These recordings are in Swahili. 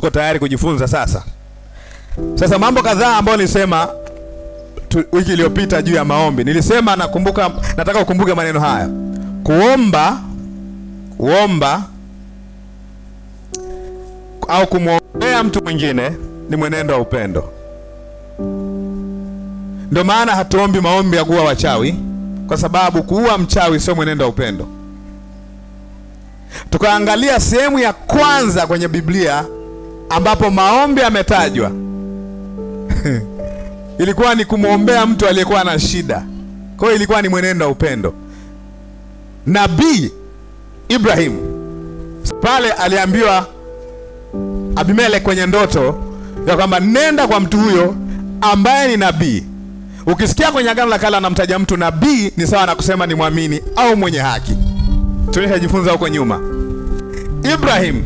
tuko tayari kujifunza sasa. Sasa mambo kadhaa ambayo nilisema wiki iliyopita juu ya maombi. Nilisema nakumbuka, nataka ukumbuke maneno haya. Kuomba, kuomba au kumwombea mtu mwingine ni mwenendo wa upendo. Ndio maana hatuombi maombi ya kuua wachawi, kwa sababu kuua mchawi sio mwenendo wa upendo. Tukaangalia sehemu ya kwanza kwenye Biblia ambapo maombi ametajwa ilikuwa ni kumwombea mtu aliyekuwa na shida. Kwa hiyo ilikuwa ni mwenendo wa upendo. Nabii Ibrahim pale aliambiwa Abimeleki kwenye ndoto ya kwamba nenda kwa mtu huyo ambaye ni nabii. Ukisikia kwenye Agano la Kale anamtaja mtu nabii, ni sawa na kusema ni mwamini au mwenye haki. Tulishajifunza huko nyuma. Ibrahim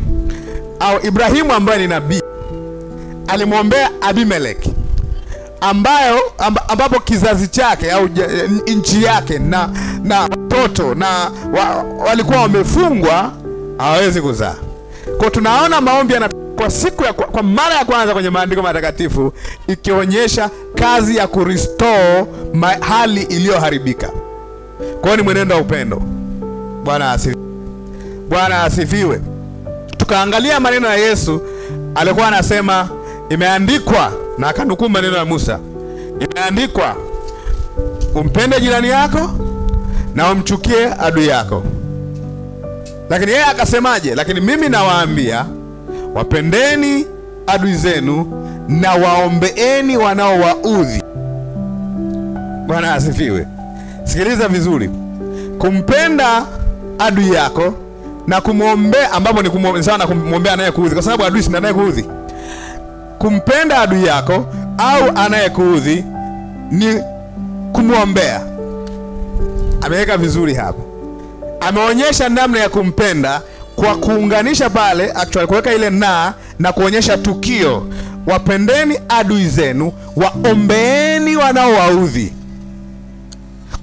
au Ibrahimu ambaye ni nabii alimwombea Abimeleki ambayo amba, ambapo kizazi chake au nchi yake na na watoto na wa, walikuwa wamefungwa hawawezi kuzaa. Kwa tunaona maombi yana kwa siku ya kwa, kwa mara ya kwanza kwenye maandiko matakatifu ikionyesha kazi ya kurestore hali iliyoharibika. Kwa hiyo ni mwenendo wa upendo. Bwana asifiwe. Bwana asifiwe. Tukaangalia maneno ya Yesu alikuwa anasema imeandikwa, na akanukuu maneno ya Musa, imeandikwa umpende jirani yako na umchukie adui yako. Lakini yeye akasemaje? Lakini mimi nawaambia wapendeni adui zenu na waombeeni wanaowaudhi. Bwana asifiwe. Sikiliza vizuri, kumpenda adui yako na kumwombea, ambapo ni sawa na kumwombea anayekuudhi, kwa sababu adui si anayekuudhi. Kumpenda adui yako au anayekuudhi ni kumwombea. Ameweka vizuri hapa, ameonyesha namna ya kumpenda kwa kuunganisha pale, actually kuweka ile na na kuonyesha tukio, wapendeni adui zenu, waombeeni wanaowaudhi.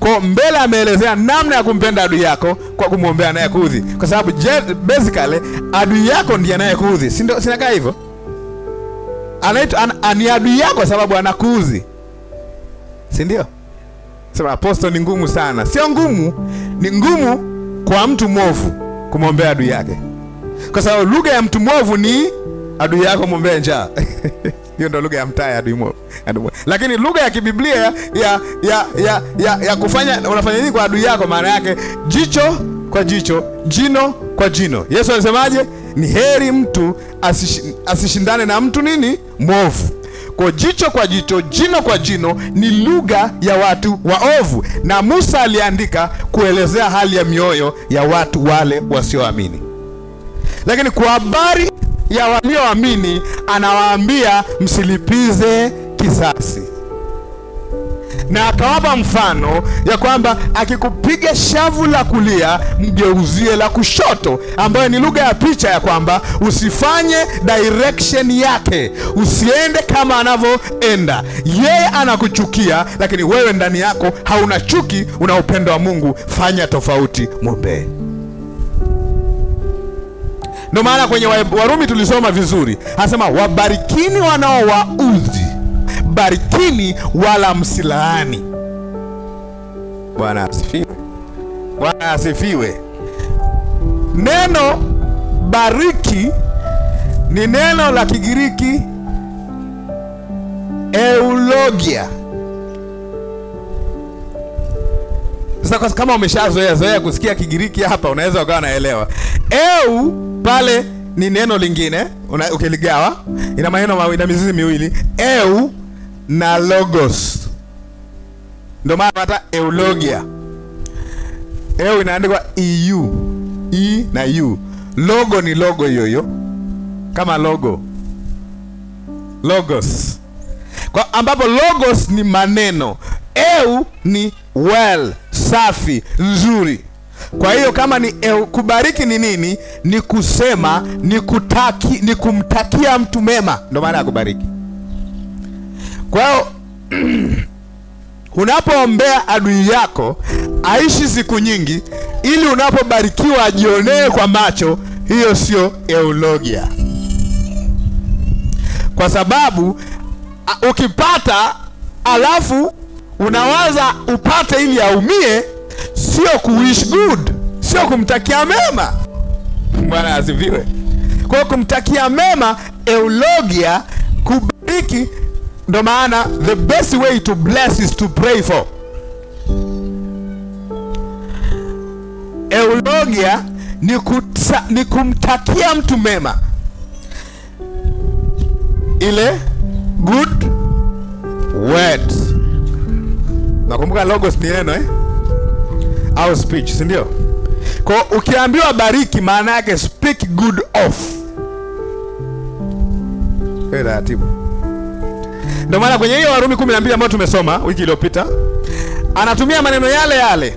Kwa mbele ameelezea namna ya kumpenda adui yako kwa kumwombea anayekuudhi, kwa sababu basically adui yako ndiye anayekuudhi, si ndio? Sinakaa hivyo, anaitwa an, ni adui yako sababu anakuudhi, si ndio? Sema aposto, ni ngumu sana. Sio ngumu, ni ngumu kwa mtu mwovu kumwombea adui yake, kwa sababu lugha ya mtu mwovu ni adui yako mwombea njaa hiyo ndo lugha ya mtaa ya. Lakini lugha ya kibiblia ya, ya, ya, ya, ya kufanya unafanya nini kwa adui yako, maana yake jicho kwa jicho, jino kwa jino. Yesu alisemaje? Ni heri mtu asish, asishindane na mtu nini mwovu. Kwa jicho kwa jicho, jino kwa jino ni lugha ya watu waovu, na Musa aliandika kuelezea hali ya mioyo ya watu wale wasioamini. Lakini kwa habari ya walioamini anawaambia msilipize kisasi, na akawapa mfano ya kwamba akikupiga shavu la kulia mgeuzie la kushoto, ambayo ni lugha ya picha ya kwamba usifanye direction yake, usiende kama anavyoenda yeye. Anakuchukia, lakini wewe ndani yako hauna chuki, una upendo wa Mungu. Fanya tofauti, mwombee. Ndio maana kwenye Warumi tulisoma vizuri, anasema wabarikini wanaowaudhi, barikini wala msilaani. Bwana asifiwe. Bwana asifiwe. Neno bariki ni neno la Kigiriki eulogia. Sasa kama umeshazoea zoea kusikia Kigiriki hapa, unaweza ukawa naelewa eu pale ni neno lingine ukiligawa, ina maneno mawili na mizizi miwili, eu na logos. Ndio maana hata eulogia, eu inaandikwa eu, e na u. Logo ni logo hiyo hiyo, kama logo, logos, kwa ambapo logos ni maneno, eu ni well, safi, nzuri kwa hiyo kama ni eh, kubariki ni nini? Ni kusema ni kutaki, ni kumtakia mtu mema, ndo maana ya kubariki. Kwa hiyo unapoombea adui yako aishi siku nyingi, ili unapobarikiwa ajionee kwa macho, hiyo sio eulogia. kwa sababu ukipata alafu unawaza upate ili aumie, sio kuwish good, sio kumtakia mema. Bwana asifiwe. Kwa hiyo kumtakia mema, eulogia, kubariki, ndo maana the best way to bless is to pray for. Eulogia ni, kutsa, ni kumtakia mtu mema, ile good words. Nakumbuka logos ni neno eh? au speech, si ndio? Kwa ukiambiwa bariki, maana yake speak good of. Kwa taratibu, ndio maana kwenye hiyo Warumi 12 ambayo tumesoma wiki iliyopita anatumia maneno yale yale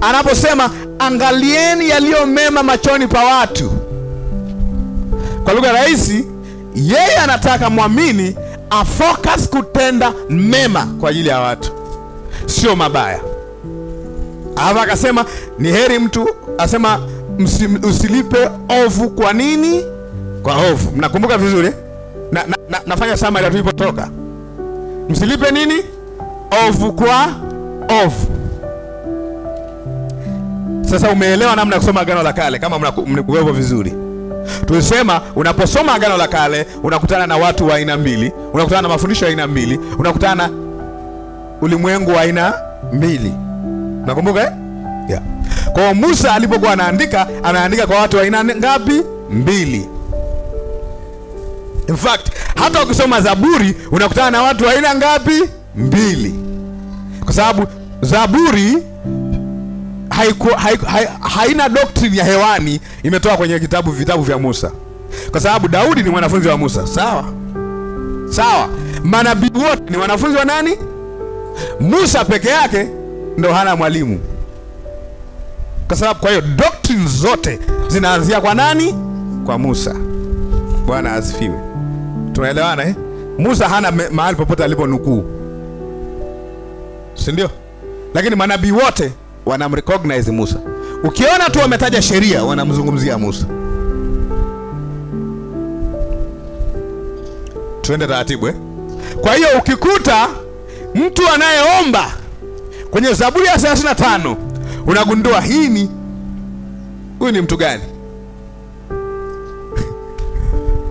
anaposema angalieni yaliyo mema machoni pa watu. Kwa lugha rahisi, yeye anataka mwamini afocus kutenda mema kwa ajili ya watu, sio mabaya. Hapa akasema ni heri mtu asema msi, usilipe ovu kwa nini? Kwa ovu. Mnakumbuka vizuri na, na, na, nafanya summary tulipotoka. Msilipe nini? Ovu kwa ovu. Sasa umeelewa namna ya kusoma Agano la Kale kama mnakuwepo vizuri. Tulisema unaposoma Agano la Kale unakutana na watu wa aina mbili, unakutana na mafundisho ya aina mbili, unakutana na ulimwengu wa aina mbili. Nakumbuka eh? Yeah. Kwa Musa alipokuwa anaandika, anaandika kwa watu wa aina ngapi? Mbili. In fact, hata ukisoma Zaburi unakutana na watu wa aina ngapi? Mbili. Kwa sababu Zaburi haiku, haiku, haina doctrine ya hewani, imetoka kwenye kitabu vitabu vya Musa, kwa sababu Daudi ni mwanafunzi wa Musa. Sawa sawa, manabii wote ni wanafunzi wa nani? Musa peke yake ndo hana mwalimu, kwa sababu kwa hiyo doctrine zote zinaanzia kwa nani? Kwa Musa. Bwana asifiwe. Tunaelewana eh? Musa hana mahali popote alipo nukuu, si ndio? Lakini manabii wote wanamrecognize Musa. Ukiona tu wametaja sheria, wanamzungumzia Musa. Tuende taratibu eh? Kwa hiyo ukikuta mtu anayeomba kwenye Zaburi ya 35 unagundua hii ni huyu ni mtu gani?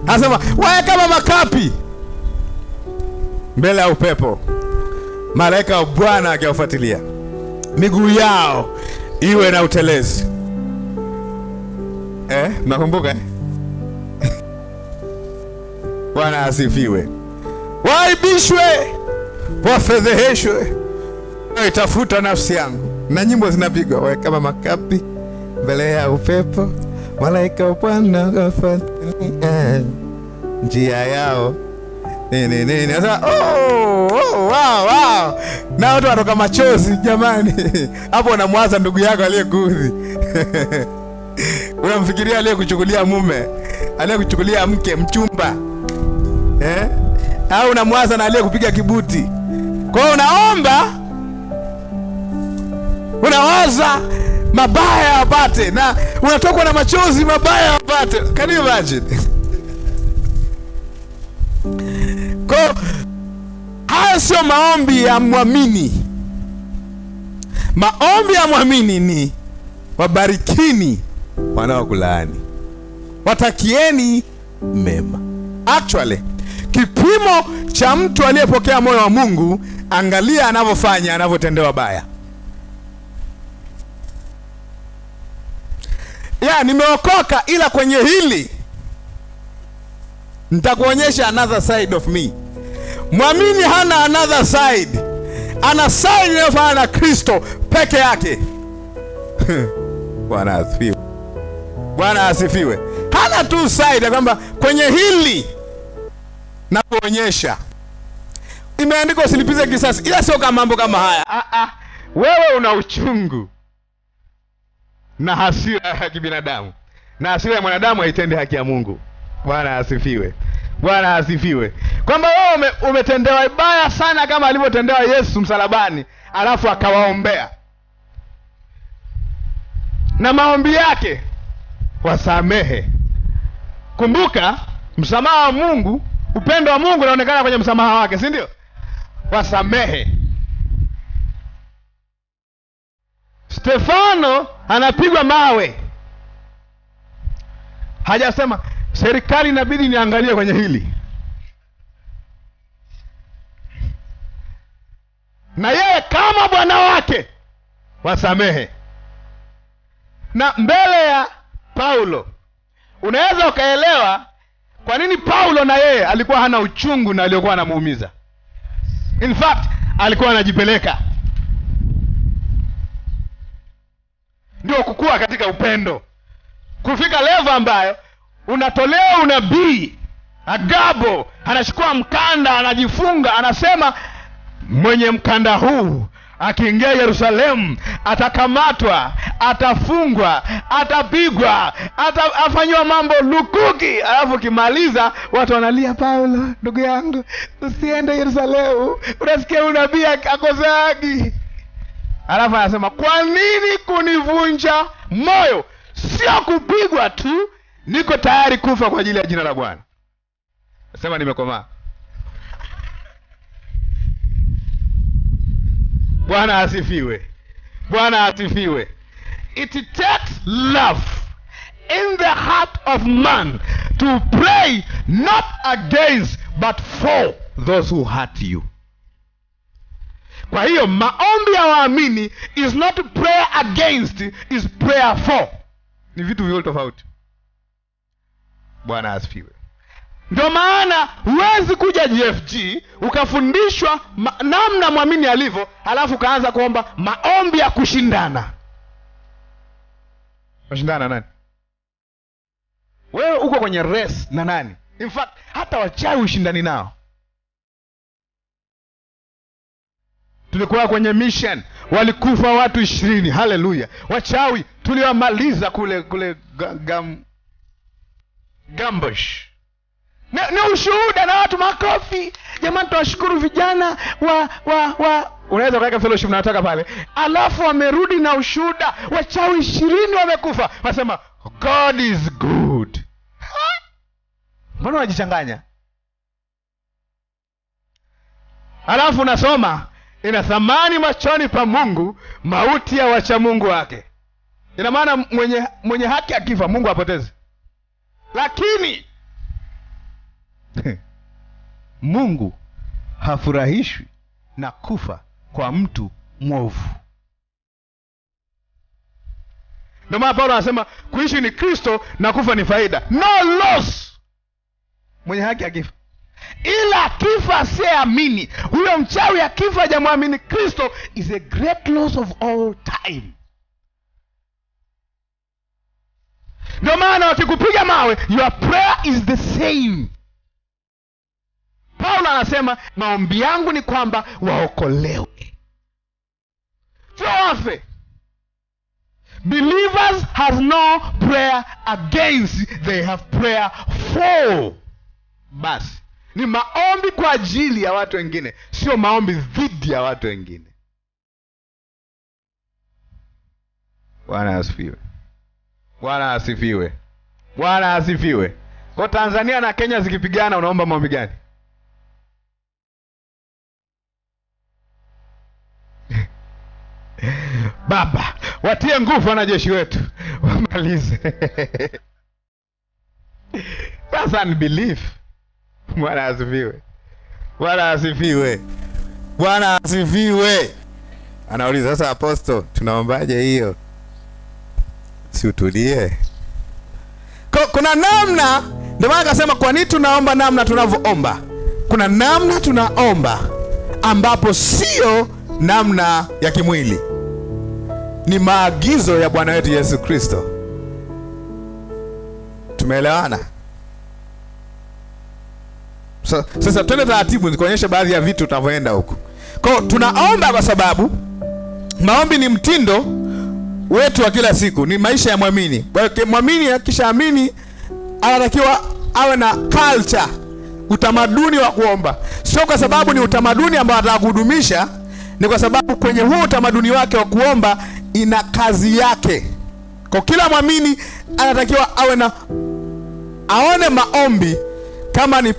Anasema wae kama makapi mbele ya upepo, malaika wa Bwana akiwafuatilia miguu yao iwe na utelezi eh, nakumbuka? Bwana asifiwe. Waibishwe, wafedheheshwe, itafuta nafsi yangu. Na nyimbo zinapigwa kama makapi mbele ya upepo, malaika wa Bwana njia yao nini nini. Sasa oh, oh, wow, wow. Na watu watoka machozi jamani. Hapo unamwaza ndugu yako aliyekuudhi unamfikiria aliyekuchukulia mume, aliyekuchukulia mke, mchumba eh? Au unamwaza na aliyekupiga kibuti. Kwa hiyo unaomba, unawaza mabaya yapate na unatokwa na machozi mabaya yapate. Can you imagine? haya sio maombi ya mwamini. Maombi ya mwamini ni wabarikini wanaokulaani, watakieni mema. Actually, kipimo cha mtu aliyepokea moyo wa Mungu, angalia anavyofanya, anavyotendewa baya. Ya, nimeokoka ila kwenye hili nitakuonyesha another side of me. Mwamini hana another side, ana side inayofanana na Kristo peke yake. Bwana asifiwe, Bwana asifiwe. Hana tu side ya kwamba kwenye hili na kuonyesha, imeandikwa usilipize kisasi, ila sio kama mambo kama haya. Ah, ah. Wewe una uchungu na hasira ya kibinadamu, na hasira ya mwanadamu haitendi haki ya Mungu. Bwana asifiwe, Bwana asifiwe, kwamba wewe ume, umetendewa ibaya sana kama alivyotendewa Yesu msalabani, alafu akawaombea. Na maombi yake wasamehe. Kumbuka msamaha wa mungu upendo wa mungu unaonekana kwenye msamaha wake si ndio? Wasamehe. Stefano anapigwa mawe. Hajasema serikali inabidi niangalie kwenye hili. Na yeye kama bwana wake wasamehe. Na mbele ya paulo unaweza ukaelewa kwa nini paulo na yeye alikuwa hana uchungu na aliyokuwa anamuumiza. In fact alikuwa anajipeleka. Ndio kukua katika upendo. Kufika levo ambayo unatolewa unabii. Agabo anachukua mkanda anajifunga anasema mwenye mkanda huu akiingia yerusalemu atakamatwa atafungwa atapigwa ata, afanyiwa mambo lukuki. Alafu ukimaliza watu wanalia paulo ndugu yangu usiende yerusalemu. Unasikia unabii akozaagi. alafu anasema kwa nini kunivunja moyo? Sio kupigwa tu niko tayari kufa kwa ajili ya jina la bwana. Nasema nimekomaa. Bwana asifiwe. Bwana asifiwe. It takes love in the heart of man to pray not against but for those who hurt you. Kwa hiyo maombi ya waamini is not prayer against is prayer for. Ni vitu viwili tofauti bwana asifiwe. Ndio maana huwezi kuja gfg ukafundishwa namna mwamini alivyo halafu ukaanza kuomba maombi ya kushindana. Kushindana nani? Wewe uko kwenye race na nani? In fact hata wachawi ushindani nao. Tulikuwa kwenye mission walikufa watu ishirini. Haleluya wachawi tuliwamaliza kule kule gam, gam, gambosh ni, ni ushuhuda na watu makofi. Jamani tunawashukuru vijana wa wa wa. Unaweza ukaweka fellowship nataka pale. Alafu wamerudi na ushuhuda. Wachawi ishirini wamekufa. Wanasema god is good. Mbona unajichanganya? Alafu nasoma ina thamani machoni pa mungu mauti ya wacha mungu wake. Ina maana mwenye mwenye haki akifa mungu apotezi lakini mungu hafurahishwi na kufa kwa mtu mwovu. Ndio maana paulo anasema kuishi ni kristo na kufa ni faida. No loss. Mwenye haki akifa. Ila akifa asiyeamini. Huyo mchawi akifa hajamwamini kristo is a great loss of all time ndio maana wakikupiga mawe your prayer is the same. Paulo anasema maombi yangu ni kwamba waokolewe. Sio wafe. Believers has no prayer against they have prayer for. Basi ni maombi kwa ajili ya watu wengine sio maombi dhidi ya watu wengine. Bwana asifiwe bwana asifiwe. Bwana asifiwe. Kwa tanzania na kenya zikipigana unaomba maombi gani? Baba watie nguvu wanajeshi wetu. Wamalize. That's unbelief. Bwana asifiwe. Bwana asifiwe. Bwana asifiwe. Anauliza sasa Apostle, tunaombaje hiyo si utulie. Kuna namna ndio maana akasema kwa nini tunaomba namna tunavyoomba? Kuna namna tunaomba ambapo sio namna ya kimwili. Ni maagizo ya bwana wetu yesu kristo. Tumeelewana? So, sasa twende taratibu nikuonyeshe baadhi ya vitu tunavyoenda huku. Kwao tunaomba kwa sababu maombi ni mtindo wetu wa kila siku ni maisha ya mwamini. Kwa hiyo mwamini akishaamini anatakiwa awe na culture utamaduni wa kuomba. Sio kwa sababu ni utamaduni ambao anataka kuhudumisha ni kwa sababu kwenye huo utamaduni wake wa kuomba ina kazi yake. Kwa kila mwamini anatakiwa awe na aone maombi kama ni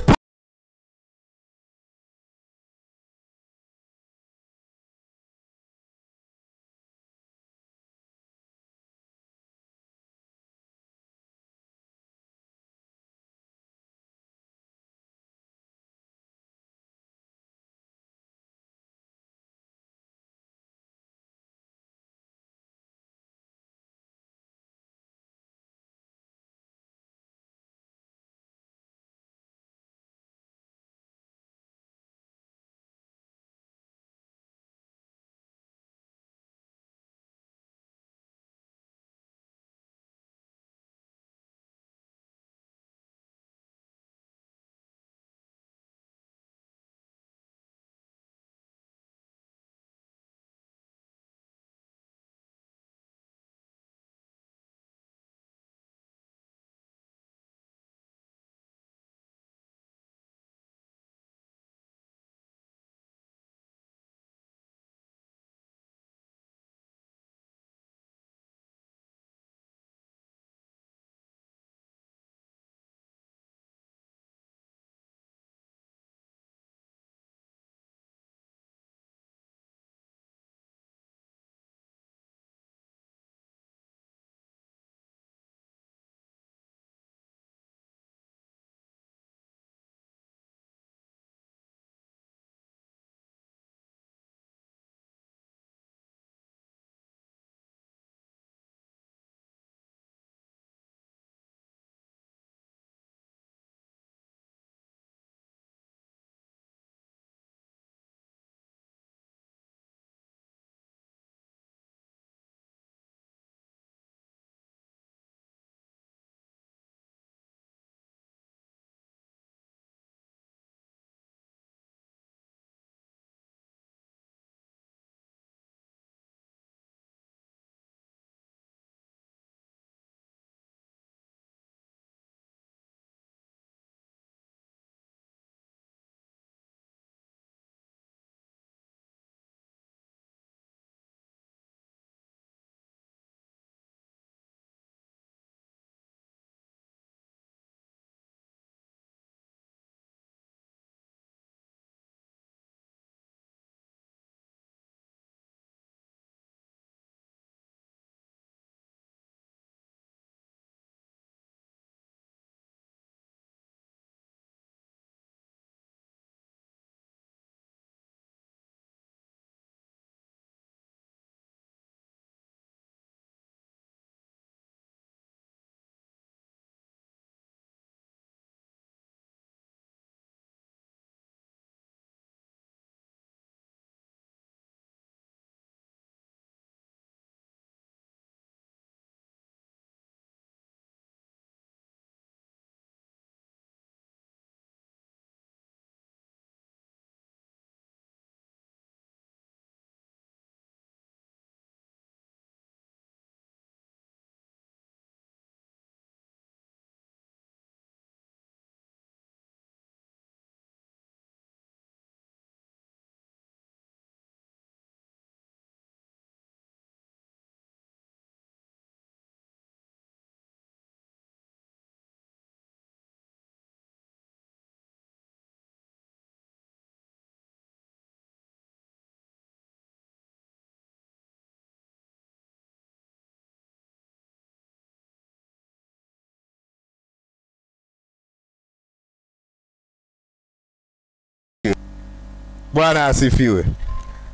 Bwana asifiwe.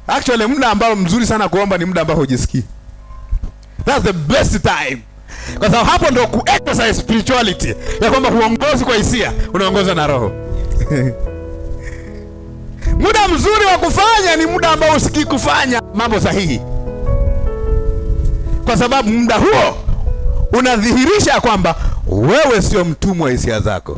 Actually muda ambao mzuri sana kuomba ni muda ambao hujisikii. That's the best time. Kwa sababu hapo ndio ku exercise spirituality ya kwamba huongozi kwa hisia, unaongozwa na roho. muda mzuri wa kufanya ni muda ambao usikii kufanya mambo sahihi, kwa sababu muda huo unadhihirisha kwamba wewe sio mtumwa wa hisia zako.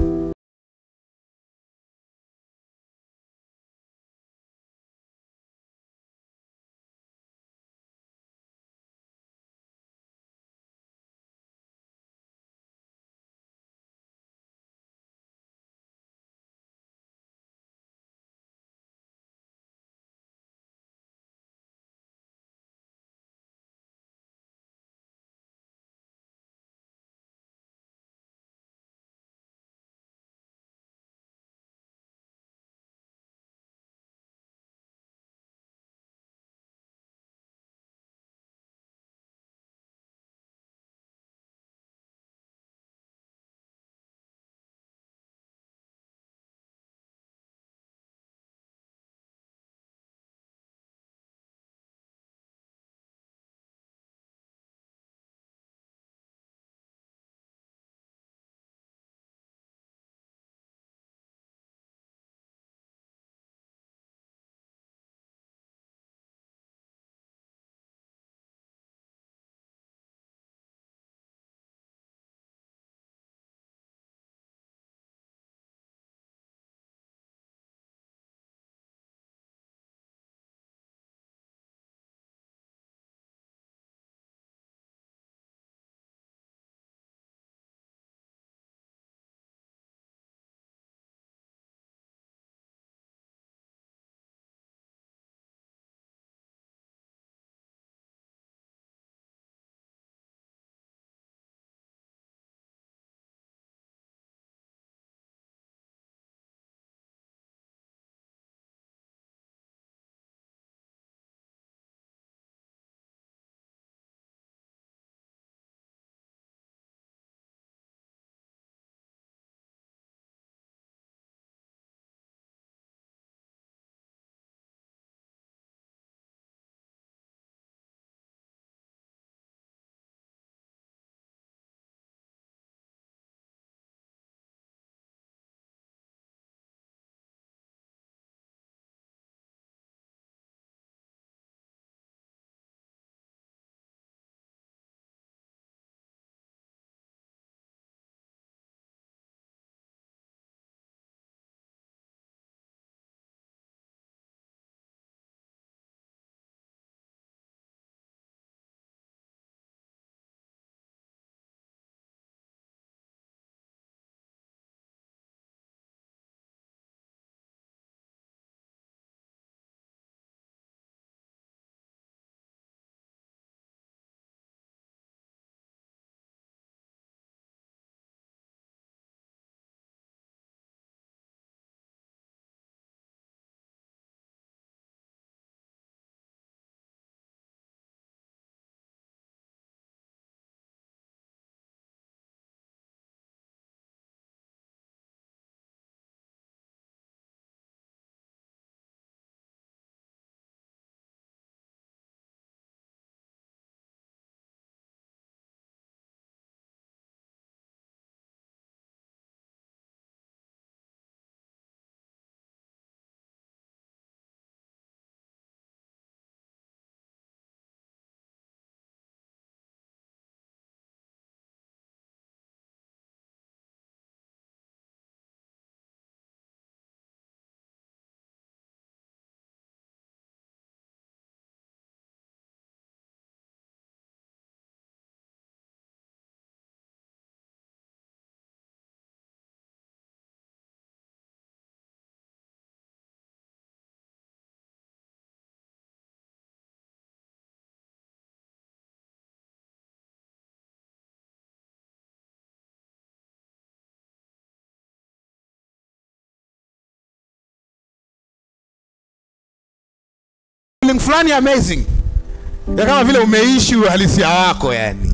Fulani amazing. Ya kama vile umeishi uhalisia wako yani.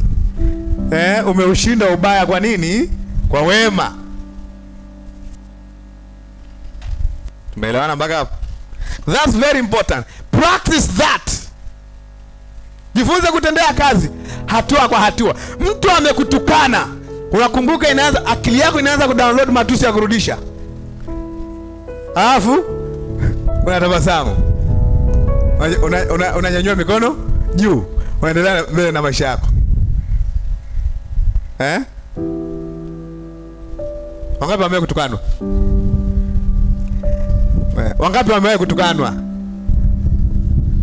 Eh, umeushinda ubaya kwa nini? Kwa wema. Tumeelewana mpaka hapo? That's very important. Practice that. Jifunze kutendea kazi hatua kwa hatua. Mtu amekutukana unakumbuka inaanza akili yako inaanza kudownload matusi ya kurudisha. Alafu unatabasamu unanyanyua una, una mikono juu. Unaendelea mbele na maisha yako. Eh? wangapi wamewahi kutukanwa? Eh, wangapi wamewahi kutukanwa?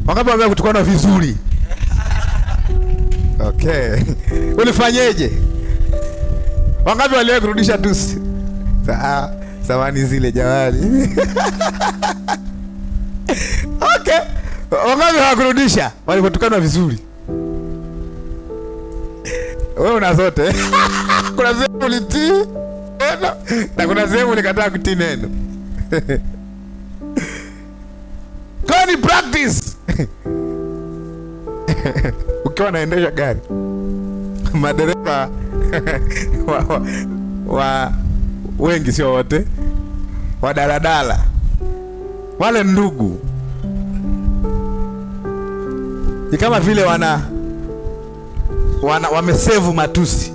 Wangapi wamewahi kutukanwa vizuri? Okay. Ulifanyeje? Wangapi waliwahi kurudisha tusi? Sa- samani zile okay wangapi hawakurudisha? Walipotukanwa vizuri. Wewe una zote. Kuna sehemu ulitii neno na kuna sehemu ulikataa kutii neno. Kwa ni practice. Ukiwa naendesha gari madereva wa, wa, wa wengi sio wote wa daladala wale ndugu ni kama vile wana, wana wamesevu matusi.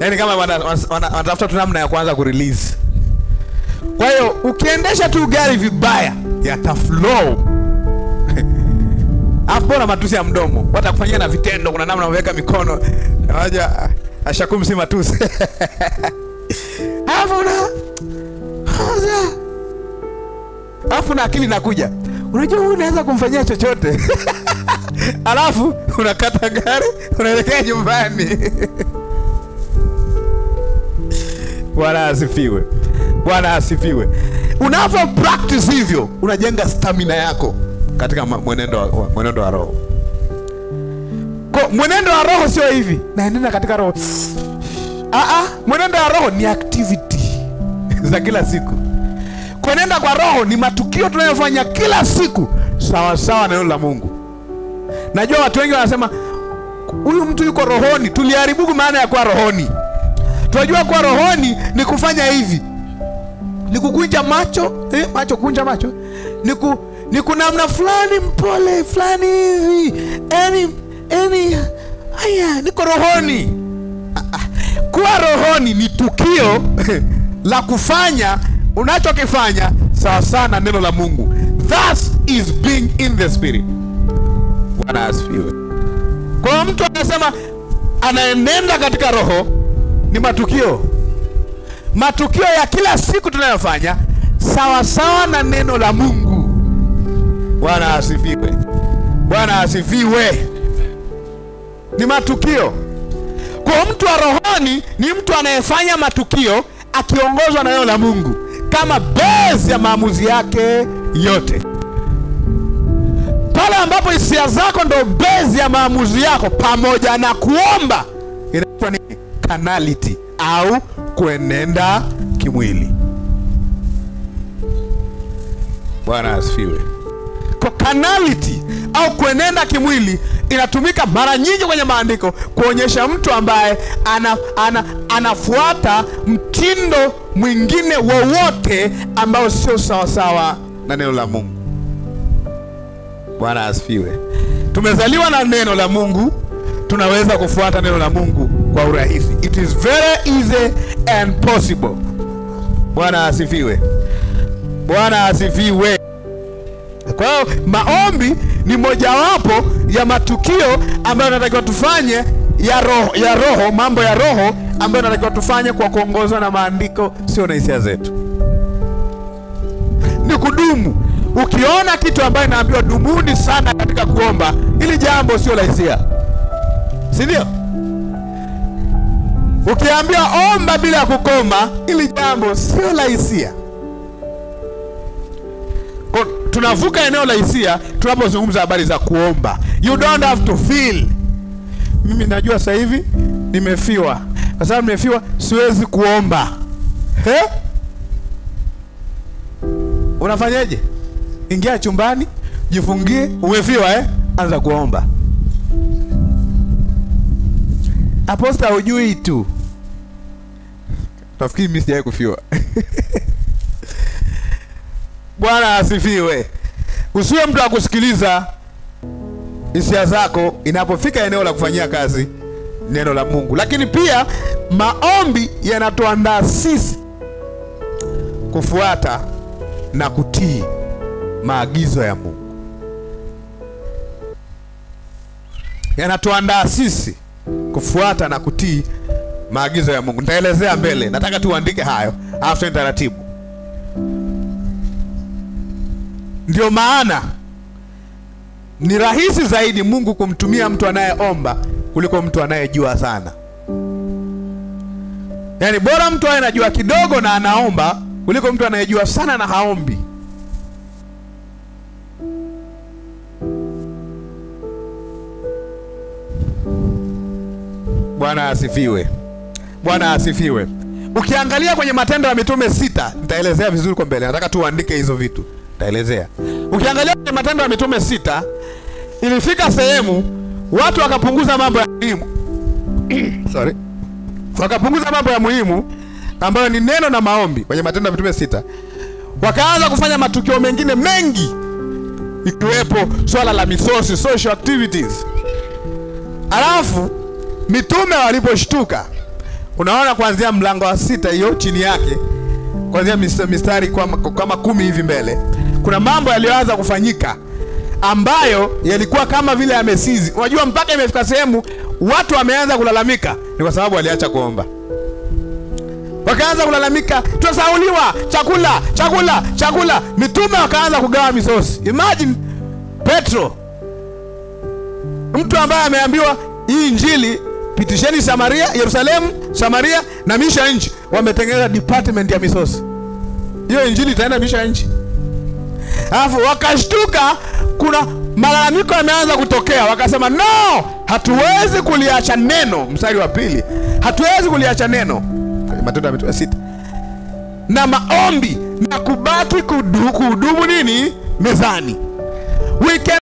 Yaani kama wanatafuta wana, wana, tu namna ya kuanza kurelease. Kwa hiyo ukiendesha tu gari vibaya yataflow. Alafu bona matusi ya mdomo? Watakufanyia na vitendo kuna namna wameweka mikono. Waja ashakum si matusi. Una alafu na akili nakuja unajua huyu unaweza kumfanyia chochote alafu unakata gari unaelekea nyumbani. Bwana asifiwe. Bwana asifiwe. Unapo practice hivyo unajenga stamina yako katika mwenendo wa, mwenendo wa roho. Kwa mwenendo wa roho sio hivi. Naenenda katika roho. Aa, mwenendo wa roho ni activity za kila siku. Kwenenda kwa roho ni matukio tunayofanya kila siku sawasawa sawa na neno la mungu najua watu wengi wanasema huyu mtu yuko rohoni Tuliharibu maana ya kuwa rohoni. Tunajua kuwa rohoni ni kufanya hivi. Ni kukunja macho eh, macho kunja macho. Ni, ku, ni kunamna fulani mpole fulani hivi. Yani yani haya niko rohoni. Ah, ah. kuwa rohoni ni tukio la kufanya unachokifanya sawa sana neno la mungu. Thus is being in the spirit bwana asifiwe. Kwa mtu anasema anaenenda katika roho ni matukio. Matukio ya kila siku tunayofanya sawa sawa na neno la mungu. Bwana asifiwe. Bwana asifiwe. Ni matukio. Kwa mtu wa rohoni ni mtu anayefanya matukio akiongozwa na neno la mungu kama base ya maamuzi yake yote pale ambapo hisia zako ndo bezi ya maamuzi yako pamoja na kuomba inaitwa ni kanality au kuenenda kimwili. Bwana asifiwe. Kwa kanality au kuenenda kimwili inatumika mara nyingi kwenye maandiko kuonyesha mtu ambaye ana, ana, anafuata mtindo mwingine wowote ambao sio sawasawa na neno la mungu bwana asifiwe. Tumezaliwa na neno la mungu. Tunaweza kufuata neno la mungu kwa urahisi. It is very easy and possible. Bwana asifiwe. Bwana asifiwe. Kwa hiyo maombi ni mojawapo ya matukio ambayo natakiwa tufanye ya roho, ya roho mambo ya roho ambayo natakiwa tufanye kwa kuongozwa na maandiko sio na hisia zetu. Ni kudumu ukiona kitu ambayo naambiwa dumuni sana katika kuomba. Ili jambo sio la hisia si ndio? Ukiambiwa omba bila ya kukoma ili jambo sio la hisia tunavuka eneo la hisia tunapozungumza habari za kuomba. You don't have to feel. Mimi najua sasa hivi nimefiwa. Kwa sababu nimefiwa siwezi kuomba. He? unafanyaje ingia chumbani jifungie. Umefiwa eh? Anza kuomba. Aposta, hujui tu. Nafikiri mimi sijawahi kufiwa. Bwana asifiwe. Usiwe mtu wa kusikiliza hisia zako inapofika eneo la kufanyia kazi neno la Mungu. Lakini pia maombi yanatuandaa sisi kufuata na kutii maagizo ya Mungu, yanatuandaa sisi kufuata na kutii maagizo ya Mungu. Nitaelezea mbele, nataka tuandike hayo, alafu taratibu. Ndio maana ni rahisi zaidi Mungu kumtumia mtu anayeomba kuliko mtu anayejua sana. Yaani bora mtu awe anajua kidogo na anaomba kuliko mtu anayejua sana na haombi. Bwana asifiwe. Bwana asifiwe. Ukiangalia kwenye Matendo ya Mitume sita, nitaelezea vizuri kwa mbele. Nataka tu uandike hizo vitu, nitaelezea. Ukiangalia kwenye Matendo ya Mitume sita, ilifika sehemu watu wakapunguza mambo ya muhimu sorry, wakapunguza mambo ya muhimu ambayo ni neno na maombi kwenye Matendo ya Mitume sita, wakaanza kufanya matukio mengine mengi, ikiwepo swala la misosi, social activities. Alafu mitume waliposhtuka, unaona kuanzia mlango wa sita hiyo chini yake, kuanzia mistari kama, kumi hivi mbele, kuna mambo yaliyoanza kufanyika ambayo yalikuwa kama vile yamesizi. Unajua, mpaka imefika sehemu watu wameanza kulalamika, ni kwa sababu waliacha kuomba. Wakaanza kulalamika, tunasauliwa chakula, chakula, chakula. Mitume wakaanza kugawa misosi. Imagine Petro, mtu ambaye ameambiwa hii Injili pitisheni Samaria, Yerusalemu, Samaria na misha nchi, wametengeneza department ya misosi. Hiyo Injili itaenda misha nchi. Alafu wakashtuka, kuna malalamiko yameanza kutokea, wakasema no, hatuwezi kuliacha neno. Mstari wa pili, hatuwezi kuliacha neno, Matendo ya sita, na maombi na kubaki kuhudumu nini mezani. We can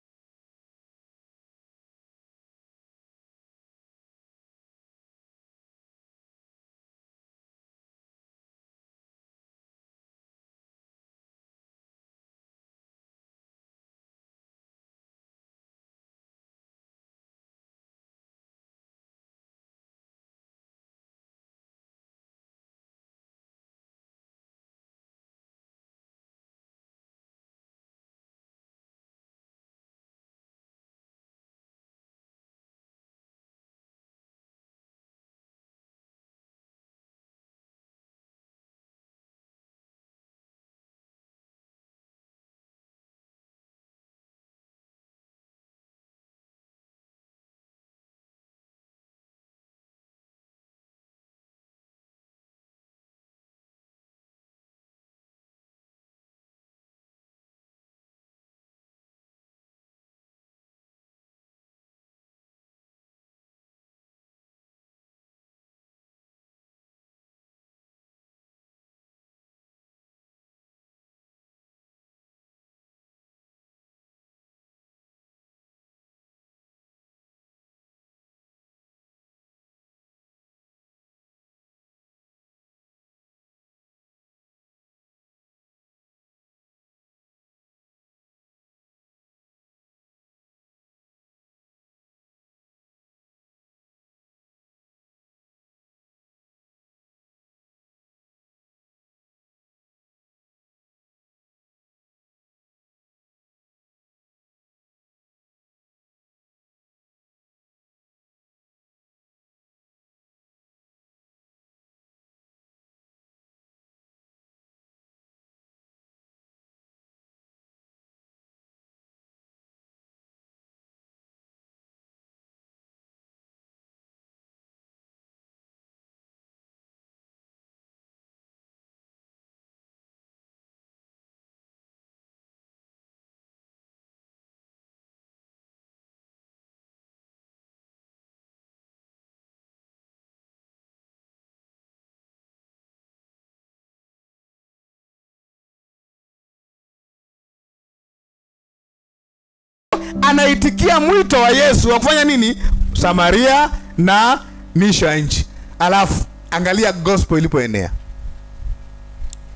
anaitikia mwito wa Yesu wa kufanya nini? Samaria na misho ya nchi. Alafu angalia gospel ilipoenea.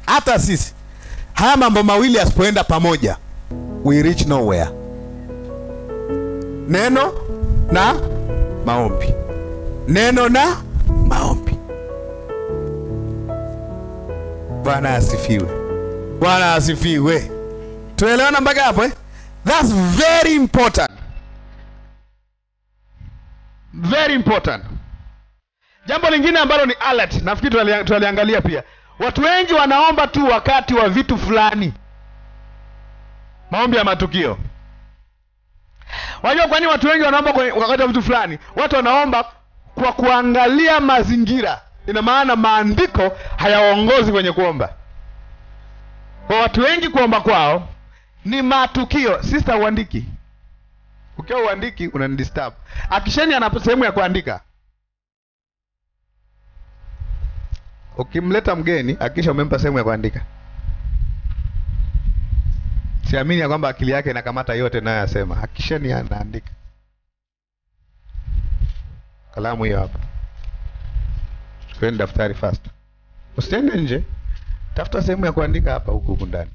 Hata sisi haya mambo mawili yasipoenda pamoja, we reach nowhere. Neno na maombi, neno na maombi. Bwana asifiwe, Bwana asifiwe. Tunaelewana mpaka hapo eh? That's very important, very important. Jambo lingine ambalo ni alert, nafikiri tunaliangalia pia. Watu wengi wanaomba tu wakati wa vitu fulani, maombi ya matukio. Wajua kwa nini watu wengi wanaomba wakati wa vitu fulani? Watu wanaomba kwa kuangalia mazingira. Ina maana maandiko hayaongozi kwenye kuomba. Kwa watu wengi kuomba kwao ni matukio. Sister, uandiki ukiwa uandiki unanidisturb. Akisheni ana sehemu ya kuandika. Ukimleta mgeni akisha umempa sehemu ya kuandika. Siamini ya kwamba akili yake inakamata yote nayoyasema. Akisheni anaandika. Kalamu hiyo hapa. Chukueni daftari fast. Usiende nje. Tafuta sehemu ya kuandika hapa huku huku ndani.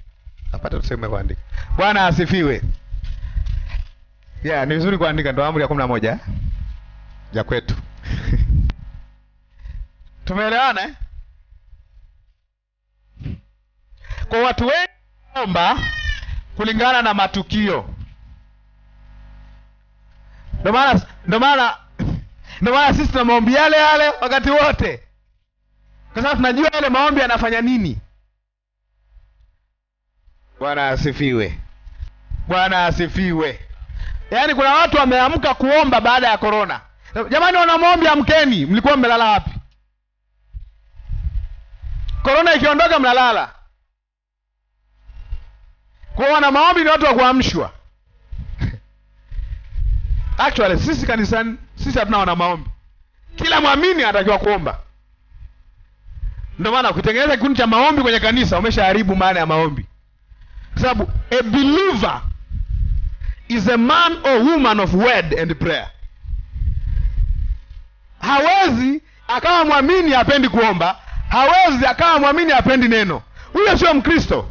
Napata tuseme kuandika. Bwana asifiwe. Yeah, ni vizuri kuandika ndo amri ya kumi na moja eh? ya kwetu. Tumeelewana eh? Kwa watu wengi omba kulingana na matukio. Ndio maana ndio maana ndio maana sisi tuna maombi yale yale wakati wote, kwa sababu tunajua yale maombi yanafanya nini. Bwana asifiwe, Bwana asifiwe. Yaani kuna watu wameamka kuomba baada ya korona. Jamani, wana maombi, amkeni! Mlikuwa mmelala wapi? Korona ikiondoka mnalala. Kwa wana maombi ni watu wa kuamshwa. Actually sisi kanisani sisi hatuna wana maombi. Kila mwamini anatakiwa kuomba. Ndio maana ukitengeneza kikundi cha maombi kwenye kanisa umeshaharibu maana ya maombi, kwa sababu a believer is a man or woman of word and prayer. Hawezi akawa mwamini apendi kuomba, hawezi akawa mwamini apendi neno. Huyo sio Mkristo.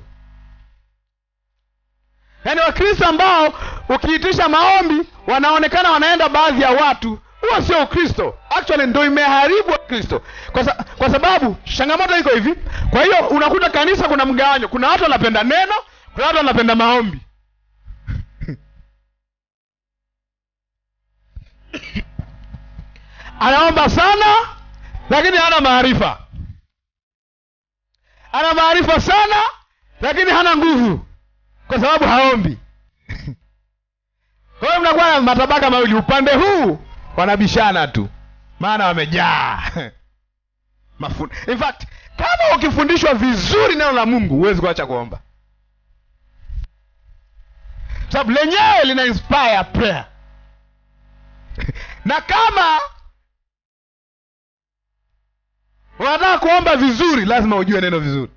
Yaani Wakristo ambao ukiitisha maombi wanaonekana wanaenda baadhi ya watu, huo sio Ukristo. Actually ndo imeharibu kristo kwa, sa, kwa sababu changamoto iko hivi. Kwa hiyo unakuta kanisa kuna mgawanyo, kuna watu wanapenda neno, kuna watu wanapenda maombi. Anaomba sana lakini hana maarifa, ana maarifa sana lakini hana nguvu kwa sababu haombi. Kwa hiyo mnakuwa na matabaka mawili, upande huu wanabishana tu, maana wamejaa mafun In fact kama ukifundishwa vizuri neno la Mungu huwezi kuacha kuomba, sababu lenyewe lina inspire prayer na kama unataka kuomba vizuri, lazima ujue neno vizuri.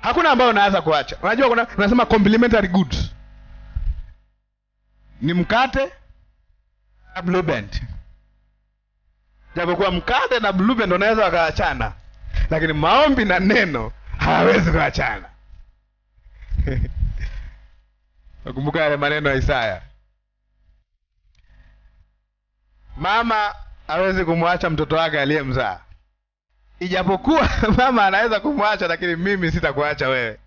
Hakuna ambayo unaweza kuacha. Unajua kuna unasema complimentary goods ni mkate na blue band, japokuwa mkate na blue band unaweza wakaachana, lakini maombi na neno hawawezi kuachana. Nakumbuka yale maneno ya Isaya, mama hawezi kumwacha mtoto wake aliyemzaa. Ijapokuwa mama anaweza kumwacha, lakini mimi sitakuacha wewe.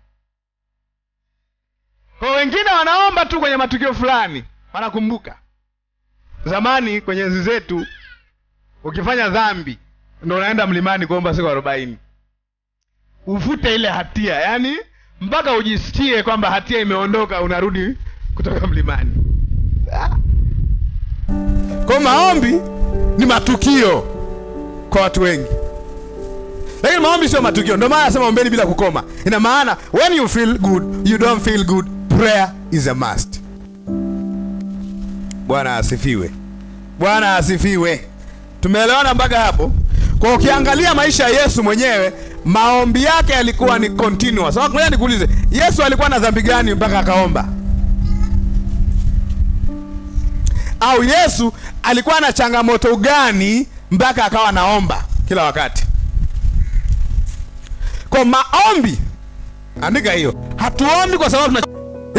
Kwa wengine wanaomba tu kwenye matukio fulani, wanakumbuka. Zamani kwenye enzi zetu, ukifanya dhambi ndo unaenda mlimani kuomba siku arobaini. Ufute ile hatia, yaani mpaka ujisikie kwamba hatia imeondoka, unarudi kutoka mlimani. Kwa maombi ni matukio kwa watu wengi lakini maombi sio matukio. Ndio maana nasema ombeni bila kukoma. Ina maana when you feel good, you don't feel good, prayer is a must. Bwana asifiwe, Bwana asifiwe. Tumeelewana mpaka hapo? Kwa ukiangalia maisha ya Yesu mwenyewe, maombi yake yalikuwa ni continuous. Sasa ngoja nikuulize, Yesu alikuwa na dhambi gani mpaka akaomba? au Yesu alikuwa na changamoto gani mpaka akawa naomba kila wakati. Kwa maombi, andika hiyo, hatuombi kwa sababu tuna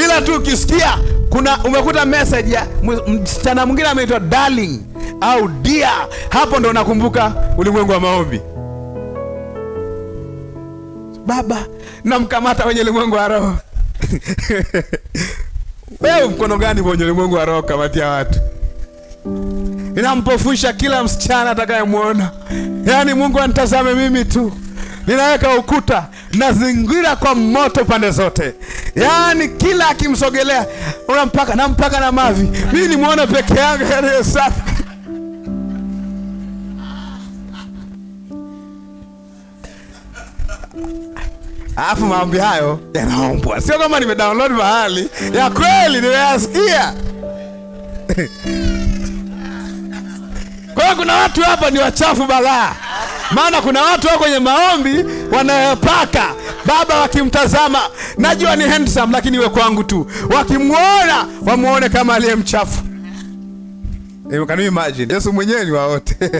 ila tu ukisikia kuna umekuta message ya msichana mwingine ameitwa darling au dear, hapo ndo unakumbuka ulimwengu wa maombi. Baba, namkamata wenye ulimwengu wa roho. Wewe mkono gani wenye ulimwengu wa roho kamatia watu? inampofusha kila msichana atakayemwona, yaani Mungu anitazame mimi tu. Ninaweka ukuta, nazingira kwa moto pande zote, yaani kila akimsogelea unampaka, nampaka na mavi, mimi nimwone peke yangu, yani safi. Alafu maombi hayo yanaombwa, sio kama nimedownload mahali, ya kweli nimeyasikia. Kwa hiyo kuna watu hapa ni wachafu balaa, maana kuna watu wako kwenye maombi wanayopaka baba, wakimtazama najua ni handsome, lakini iwe kwangu tu, wakimwona wamwone kama aliye mchafu. Can you imagine? Yesu mwenyewe ni waote.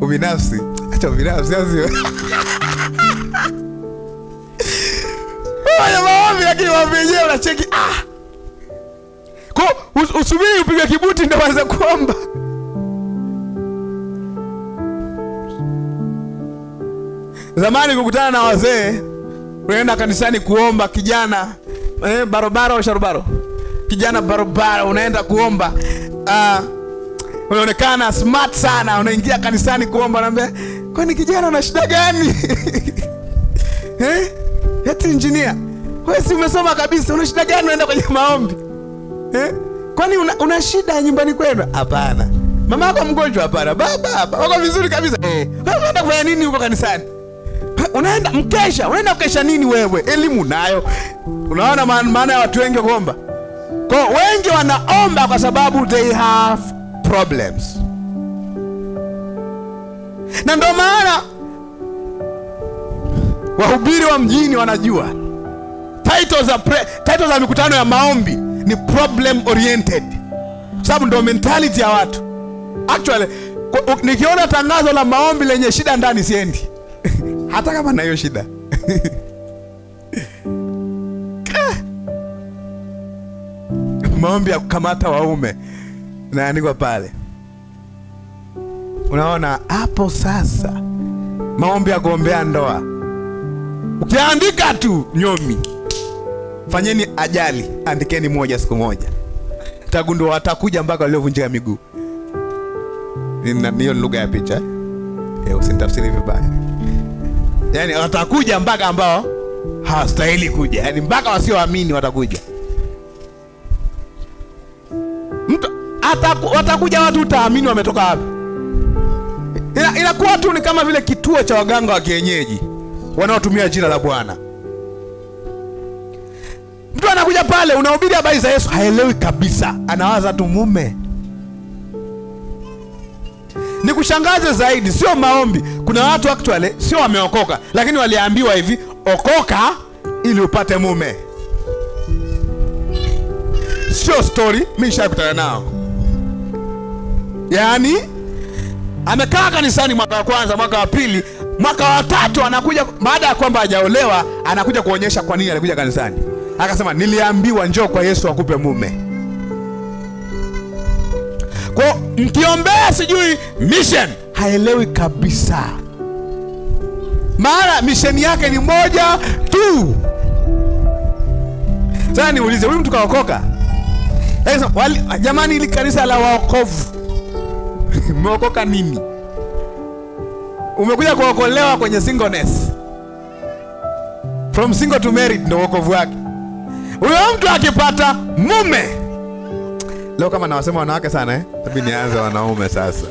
Ubinafsi, acha ubinafsi asio kwenye maombi, lakini maombi yenyewe unacheki. Ah! Kwa usubiri upige kibuti ndio waanze kuomba. Zamani kukutana na wazee, unaenda kanisani kuomba, kijana eh, barobaro sharubaro, kijana barobaro, unaenda kuomba. Ah, unaonekana smart sana, unaingia kanisani kuomba, naambia kwani kijana na shida gani? eh? Eti injinia, wewe si umesoma kabisa, una shida gani unaenda kwenye maombi? Eh? Kwani una, una shida nyumbani kwenu? Hapana. Mama yako mgonjwa? Hapana. Baba hapa wako vizuri kabisa. Eh. Wewe unaenda kufanya nini huko kanisani? Unaenda mkesha, unaenda kukesha nini wewe? Elimu nayo. Unaona maana ya watu wengi kuomba. Kwa wengi wanaomba kwa sababu they have problems. Na ndio maana wahubiri wa mjini wanajua title za pre, title za mikutano ya maombi ni problem oriented, sababu ndio mentality ya watu. Actually nikiona tangazo la maombi lenye shida ndani siendi hata kama na hiyo shida maombi ya kukamata waume naandikwa pale. Unaona hapo sasa, maombi ya kuombea ndoa ukiandika tu nyomi fanyeni ajali, andikeni moja siku moja, tagundua watakuja mpaka waliovunjika miguu. Hiyo ni lugha ya picha eh, usinitafsiri vibaya. Yani watakuja mpaka ambao hawastahili kuja, yani mpaka wasioamini watakuja. Mtu ataku, watakuja watu utaamini wametoka wapi. Ina- Inakuwa tu ni kama vile kituo cha waganga wa kienyeji wanaotumia jina la Bwana. Mtu anakuja pale, unahubiri habari za Yesu, haelewi kabisa, anawaza tu mume. Nikushangaze zaidi, sio maombi. Kuna watu actually sio wameokoka, lakini waliambiwa hivi, okoka ili upate mume. Sio story, mimi nishakutana nao. Yaani amekaa kanisani mwaka wa kwanza, mwaka wa pili, mwaka wa tatu anakuja, baada ya kwamba hajaolewa, anakuja kuonyesha kwa nini alikuja kanisani. Akasema, niliambiwa njoo kwa Yesu akupe mume. Kwa mkiombea sijui mission, haelewi kabisa, maana misheni yake ni moja tu. Sasa niulize, huyu mtu kaokoka? Jamani, ili kanisa la waokovu umeokoka nini? Umekuja kuokolewa kwenye singleness, from single to married, ndo wokovu wake. Huyo mtu akipata mume leo, kama nawasema wanawake sana eh, tabii nianze wanaume sasa.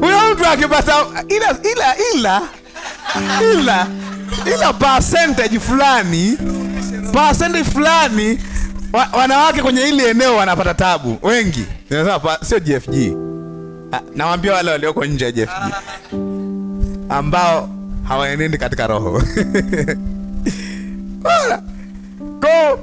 Huyo mtu akipata ila ila ila ila ila percentage fulani percentage fulani wa, wanawake kwenye hili eneo wanapata tabu wengi. Sio GFG. Ah, Nawaambia wale walioko nje jef JFG ambao hawaenendi katika roho. Ko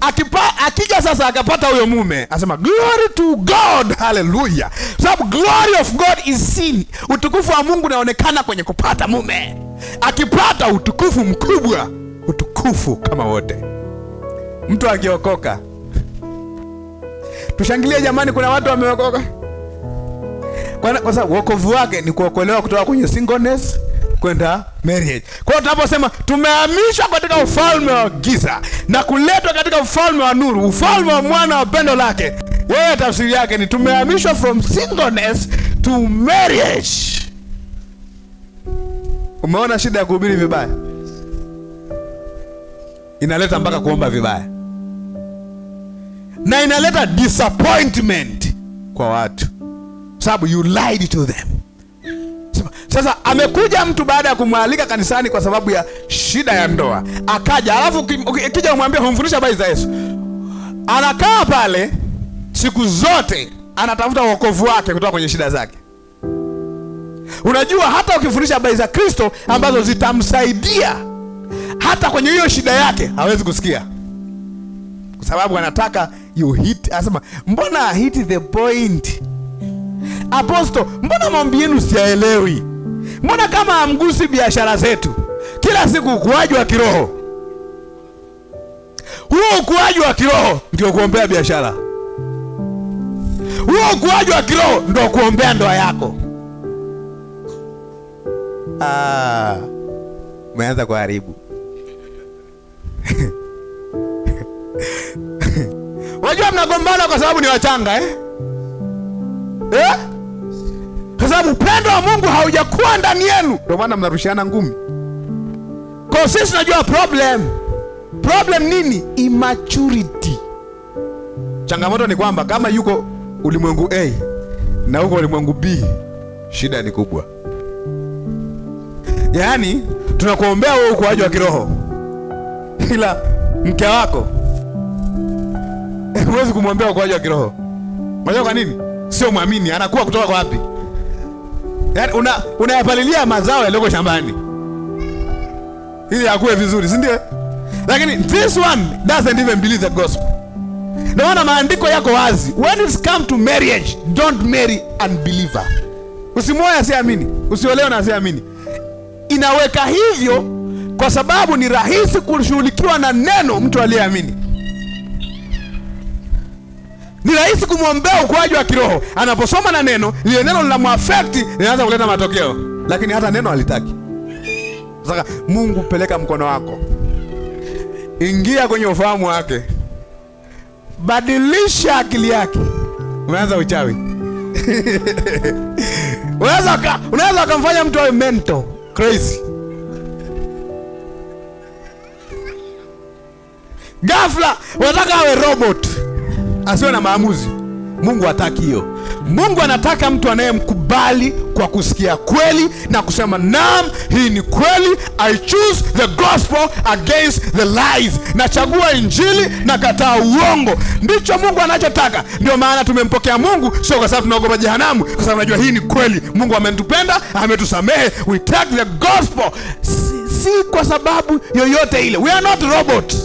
Akipa, akija sasa akapata huyo mume asema glory to god haleluya sababu glory of god is seen. Utukufu wa mungu unaonekana kwenye kupata mume. Akipata utukufu mkubwa utukufu kama wote. Mtu akiokoka tushangilie jamani kuna watu wameokoka kwa, sababu wokovu wake ni kuokolewa kutoka kwenye singleness kwenda marriage. Kwa tunaposema tumehamishwa katika ufalme wa giza na kuletwa katika ufalme wa nuru ufalme wa mwana wa pendo lake yeye tafsiri yake ni tumehamishwa from singleness to marriage. Umeona shida ya kuhubiri vibaya? Inaleta mpaka kuomba vibaya. Na inaleta disappointment kwa watu sababu you lied to them. Sasa amekuja mtu baada ya kumwalika kanisani kwa sababu ya shida ya ndoa. Akaja alafu uki- uki- ukija umwambia humfundisha habari za yesu anakaa pale siku zote anatafuta wokovu wake kutoka kwenye shida zake. Unajua hata ukifundisha habari za kristo ambazo zitamsaidia hata kwenye hiyo shida yake hawezi kusikia. Kwa sababu anataka you hit anasema mbona hit the point aposto mbona maombi yenu siyaelewi? Mbona kama amgusi biashara zetu kila siku ukuaji wa kiroho? Huo ukuaji wa kiroho ndio kuombea biashara. Huo ukuaji wa kiroho ndio kuombea ndoa yako. Ah, umeanza kuharibu. Wajua mnagombana kwa sababu ni wachanga eh? Eh? Sababu upendo wa mungu haujakuwa ndani yenu. Ndio maana mnarushiana ngumi. Kwa sisi tunajua problem. Problem nini? Immaturity. Changamoto ni kwamba kama yuko ulimwengu a na huko ulimwengu b shida ni kubwa. Yaani tunakuombea wewe ukuaji wa kiroho. Ila mke wako huwezi kumwombea ukuaji wa kiroho. Unajua kwa nini? Sio mwamini anakuwa kutoka kwa wapi yaani una unayapalilia mazao yaliyoko shambani. Ili akuwe vizuri si ndio? Lakini this one doesn't even believe the gospel. Ndio maana maandiko yako wazi. When it's come to marriage don't marry unbeliever. Usimwoe asiamini usiolewe na asiamini inaweka hivyo kwa sababu ni rahisi kushughulikiwa na neno mtu aliyeamini ni rahisi kumwombea ukuaji wa kiroho. Anaposoma na neno lile neno linamwafekti linaanza kuleta matokeo. Lakini hata neno halitaki. Sasa mungu peleka mkono wako. Ingia kwenye ufahamu wake. Badilisha akili yake. Umeanza uchawi. Unaweza ukamfanya mtu awe mento crazy. Ghafla unataka awe robot asiwe na maamuzi. Mungu hataki hiyo. Mungu anataka mtu anayemkubali kwa kusikia kweli na kusema naam hii ni kweli. I choose the gospel against the lies. Nachagua injili na kataa uongo. Ndicho mungu anachotaka. Ndio maana tumempokea mungu sio kwa sababu tunaogopa jehanamu kwa sababu najua hii ni kweli. Mungu ametupenda ametusamehe. We take the gospel. Si, si kwa sababu yoyote ile. We are not robots.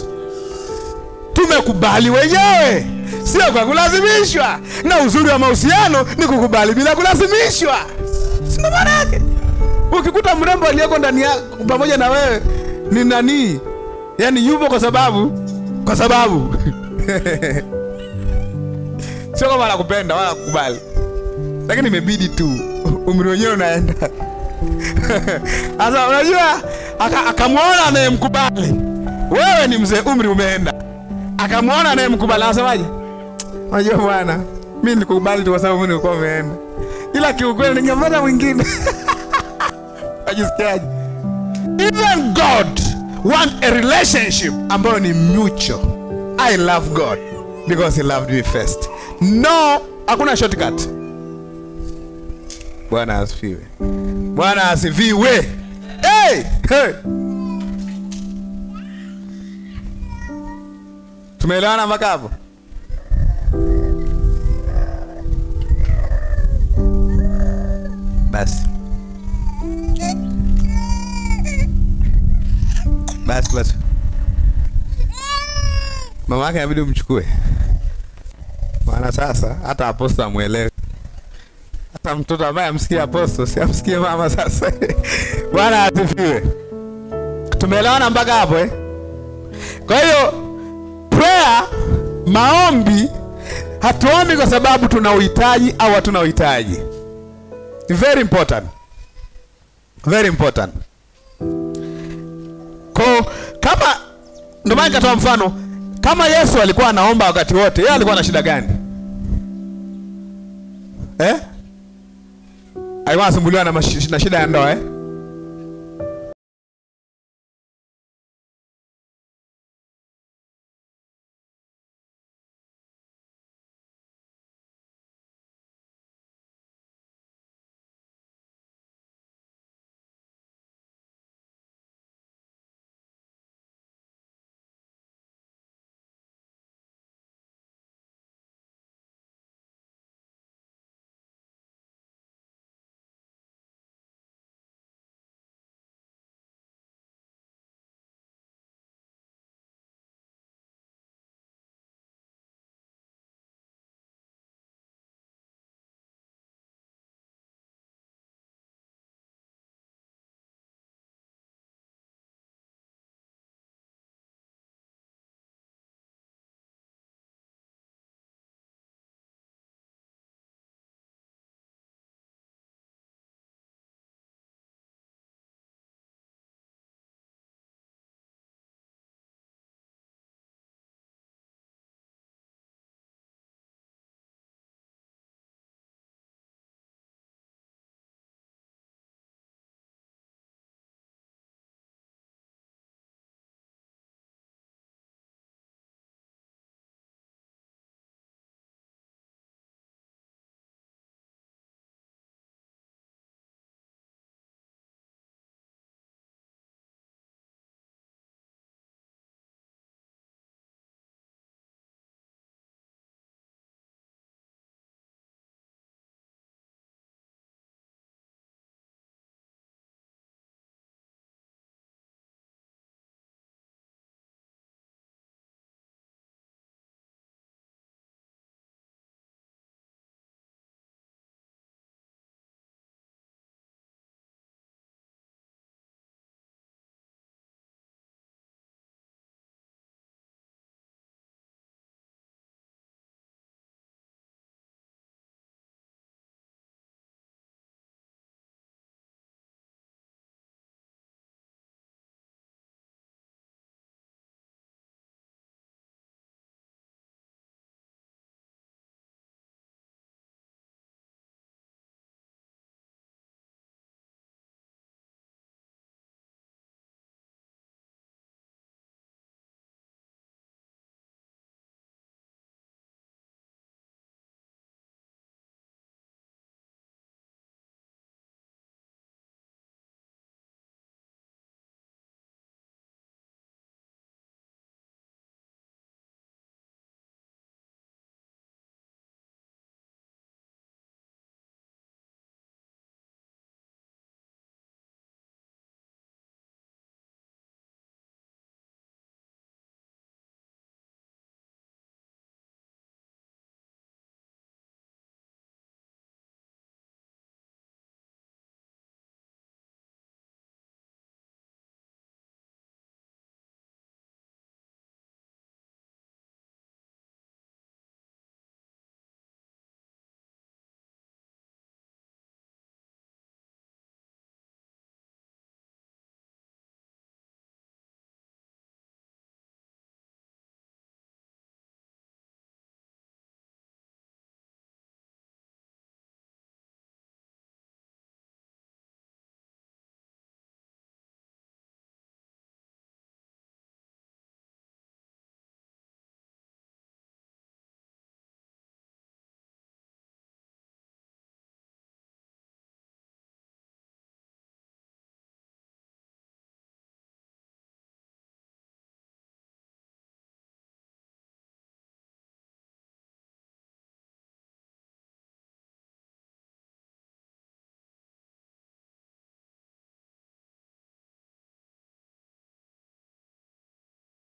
Tumekubali wenyewe sio kwa kulazimishwa. Na uzuri wa mahusiano ni kukubali bila kulazimishwa. Sio maana yake? Ukikuta mrembo aliyeko ndani yako pamoja na wewe ni nani? Yaani yupo kwa sababu kwa sababu. Sio kama anakupenda wala kukubali. Lakini imebidi tu umri wenyewe unaenda. Sasa unajua aka- akamwona anayemkubali. Wewe ni mzee umri umeenda. Akamwona anayemkubali anasemaje unajua bwana mi nilikubali tu kwa sababu nilikuwa umeenda. Ila kiukweli ningepata mwingine. Ajisikiaje even god want a relationship ambayo ni mutual. I love god because he loved me first. No hakuna shortcut. Bwana asifiwe. Bwana asifiwe. Hey! Hey! tumeelewana mpaka hapo basi basi basi mama yake inabidi umchukue, maana sasa hata aposto amwelewe, hata mtoto ambaye amsikie aposto si amsikie mama. Sasa Bwana asifiwe. Tumeelewana mpaka hapo eh? Kwa hiyo prayer, maombi, hatuombi kwa sababu tuna uhitaji au hatuna uhitaji. Very important, very important. Kwa kama ndio maana nikatoa mfano, kama Yesu alikuwa anaomba wakati wote, yeye alikuwa na shida gani eh? Alikuwa anasumbuliwa na, na shida ya ndoa eh?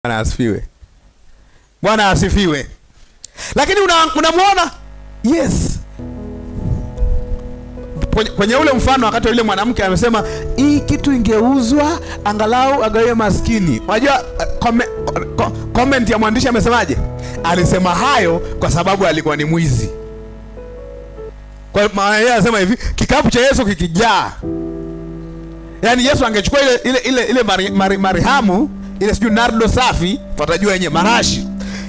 Bwana asifiwe. Bwana asifiwe. Lakini unamwona yes kwenye, ule mfano wakati yule mwanamke amesema hii kitu ingeuzwa angalau agawie maskini. Unajua comment, comment ya mwandishi amesemaje? Alisema hayo kwa sababu alikuwa ni mwizi. Kwa maana yeye anasema hivi, kikapu cha Yesu kikijaa, yaani Yesu angechukua ile ile ile, ile mari, mari, marihamu ile sijui nardo safi, watajua yenye marashi,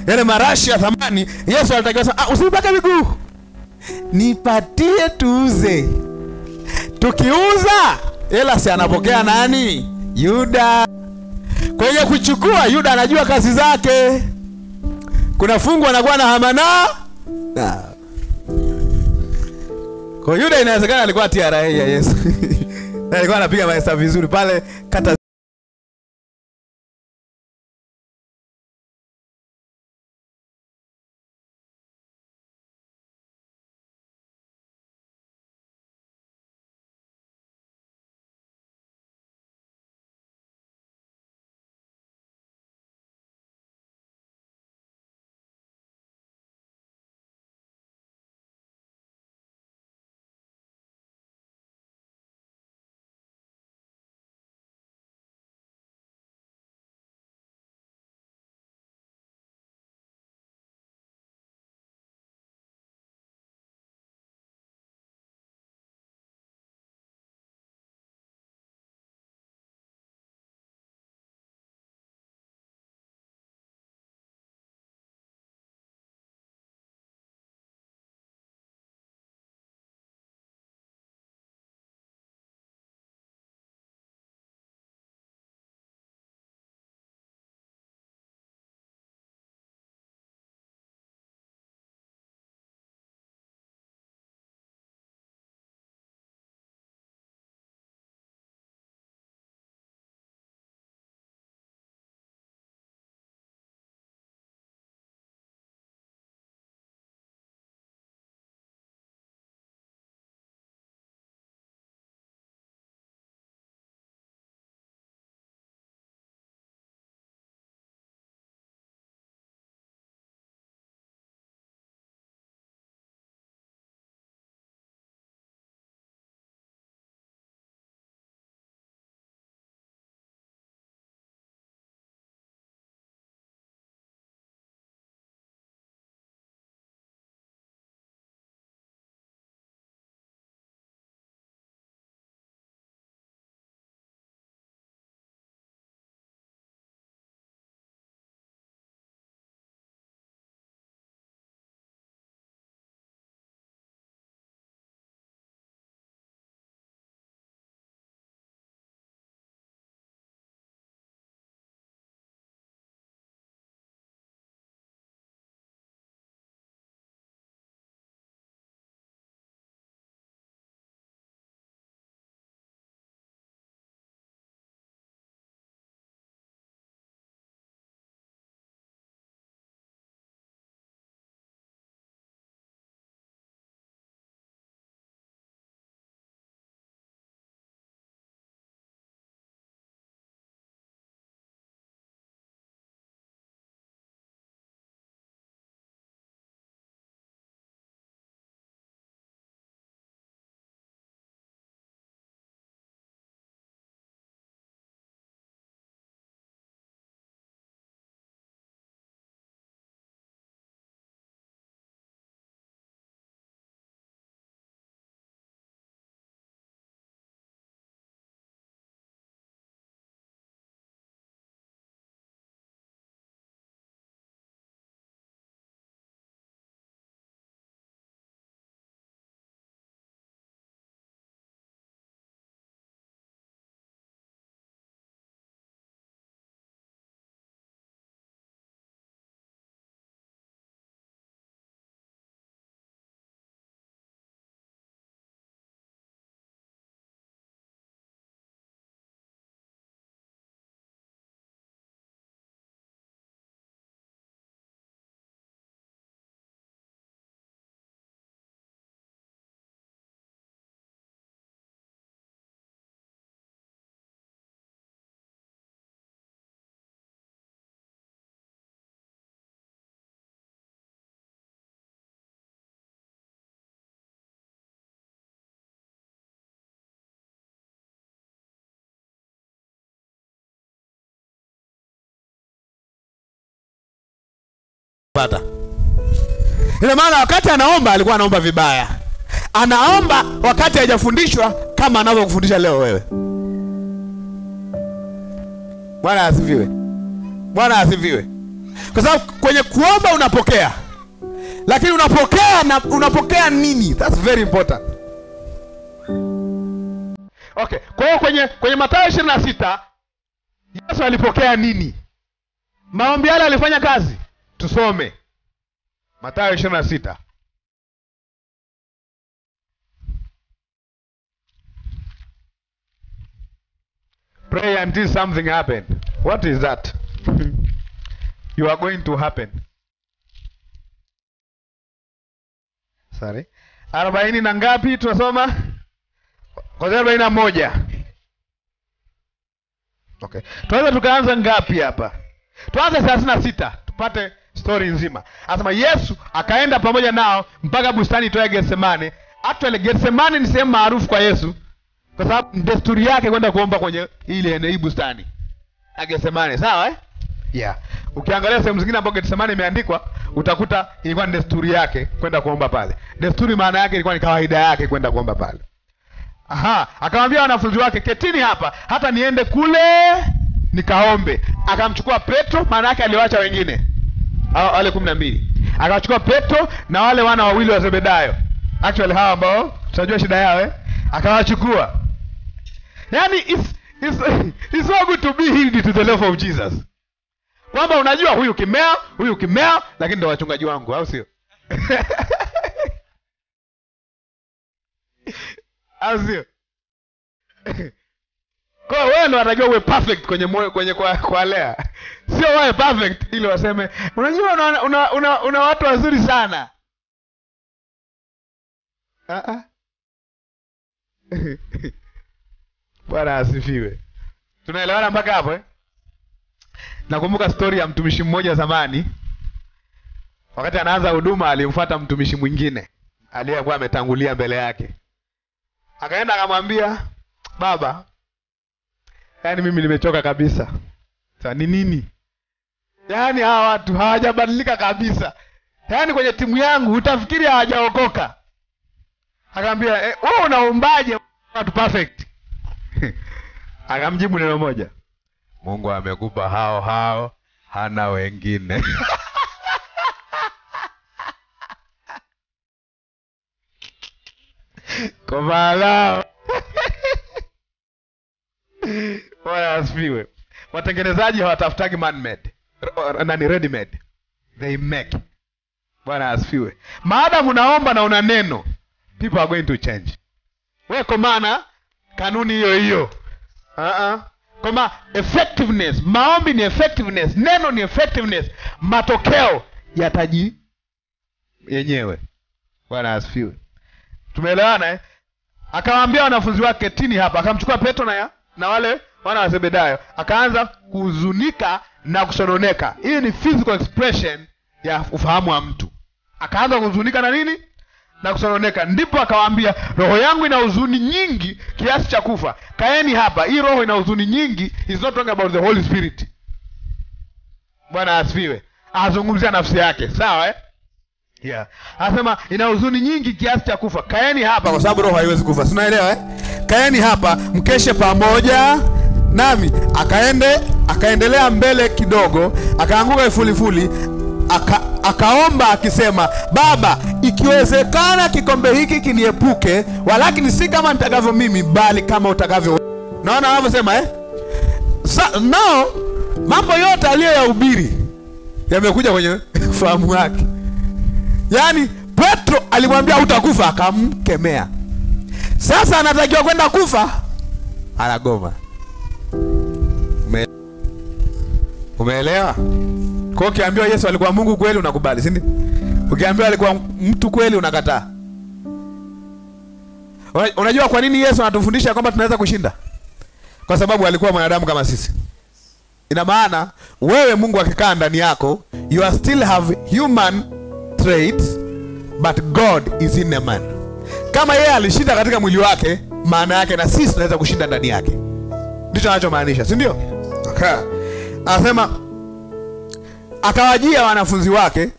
yale marashi ya thamani. Yesu alitakiwa sema, ah, usinipake miguu, nipatie tuuze. Tukiuza hela, si anapokea nani? Yuda. Kwenye kuchukua, Yuda anajua kazi zake. Kuna fungu anakuwa na hamana na kwa Yuda inawezekana alikuwa TRA ya Yesu. alikuwa anapiga mahesabu vizuri pale kata atapata. Ina maana wakati anaomba alikuwa anaomba vibaya, anaomba wakati hajafundishwa kama anavyokufundisha leo wewe. Bwana asifiwe, Bwana asifiwe. Kwa sababu kwenye kuomba unapokea, lakini unapokea na unapokea nini? That's very important. Okay, kwa hiyo kwenye kwenye Mathayo ishirini na sita Yesu alipokea nini? Maombi yale alifanya kazi? Tusome Mathayo ishirini na sita Pray until something happen. What is that? you are going to happen. Sorry. arobaini na ngapi tunasoma? Kwanzia arobaini na moja. Okay. Tunaweza tukaanza ngapi hapa? Tuanze thelathini na sita tupate stori nzima. Anasema Yesu akaenda pamoja nao mpaka bustani itoya Getsemane. Actually Getsemane ni sehemu maarufu kwa Yesu kwa sababu desturi yake kwenda kuomba kwenye ile eneo hii bustani ya Getsemane, sawa eh? Yeah. Ukiangalia sehemu zingine ambapo Getsemane imeandikwa utakuta ilikuwa ni desturi yake kwenda kuomba pale. Desturi maana yake ilikuwa ni kawaida yake kwenda kuomba pale. Aha, akamwambia wanafunzi wake, ketini hapa hata niende kule nikaombe. Akamchukua Petro, maana yake aliwaacha wengine hao wale kumi na mbili, akawachukua Petro na wale wana wawili wa Zebedayo, actually hawa ambao tunajua shida yao eh? Akawachukua. Yani it's, it's, it's so good to be healed to the love of Jesus, kwamba unajua huyu kimea huyu kimea, lakini ndo wachungaji wangu, au sio? au sio? Kwa wewe ndo unatakiwa uwe perfect kwenye moyo, kwenye kwa, kwa lea, sio wawe perfect ili waseme unajua una, una, una, una watu wazuri sana. Bwana asifiwe. Tunaelewana mpaka hapo eh? Nakumbuka stori ya mtumishi mmoja zamani, wakati anaanza huduma alimfuata mtumishi mwingine aliyekuwa ametangulia mbele yake, akaenda akamwambia, baba, yaani mimi nimechoka kabisa. Sasa ni nini? Yaani hawa watu hawajabadilika kabisa, yaani kwenye timu yangu utafikiri hawajaokoka. Akamwambia wewe eh, unaombaje watu perfect? Akamjibu neno moja, Mungu amekupa hao hao, hana wengine. komalao Bwana asifiwe. Watengenezaji hawatafutagi man made, nani ready made, they make. Bwana asifiwe. Maadamu unaomba na una neno people are going to change. We maana kanuni hiyo hiyo. Uh-uh. Koma effectiveness, maombi ni effectiveness, neno ni effectiveness, matokeo yataji yenyewe. Bwana asifiwe. Tumeelewana eh? Akawaambia wanafunzi wake tini hapa, akamchukua Petro na, ya, na wale wana wa Zebedayo, akaanza kuhuzunika na kusononeka. Hii ni physical expression ya ufahamu wa mtu. Akaanza kuhuzunika na nini? na kusononeka. Ndipo akawaambia, roho yangu ina huzuni nyingi kiasi cha kufa, kaeni hapa. Hii roho ina huzuni nyingi is not talking about the Holy Spirit. Bwana asifiwe. Azungumzia nafsi yake, sawa eh? Yeah. Anasema ina huzuni nyingi kiasi cha kufa, kaeni hapa, kwa sababu roho haiwezi kufa. Tunaelewa eh? Kaeni hapa mkeshe pamoja nami. Akaende akaendelea mbele kidogo, akaanguka ifulifuli aka, akaomba akisema, Baba, ikiwezekana kikombe hiki kiniepuke, walakini si kama nitakavyo mimi, bali kama utakavyo. Naona anavyosema eh? Sa, nao mambo yote aliyoyahubiri yamekuja kwenye fahamu wake. Yaani Petro alimwambia utakufa, akamkemea. Sasa anatakiwa kwenda kufa, anagoma. Ume, umeelewa? Kwa ukiambiwa Yesu alikuwa Mungu kweli unakubali, si ndio? Ukiambiwa alikuwa mtu kweli unakataa. Unajua kwa nini Yesu anatufundisha kwamba tunaweza kushinda? Kwa sababu alikuwa mwanadamu kama sisi. Ina maana wewe Mungu akikaa ndani yako, you are still have human traits but God is in a man. Kama yeye alishinda katika mwili wake, maana yake na sisi tunaweza kushinda ndani yake. Ndicho anachomaanisha, si ndio? Okay. Anasema akawajia wanafunzi wake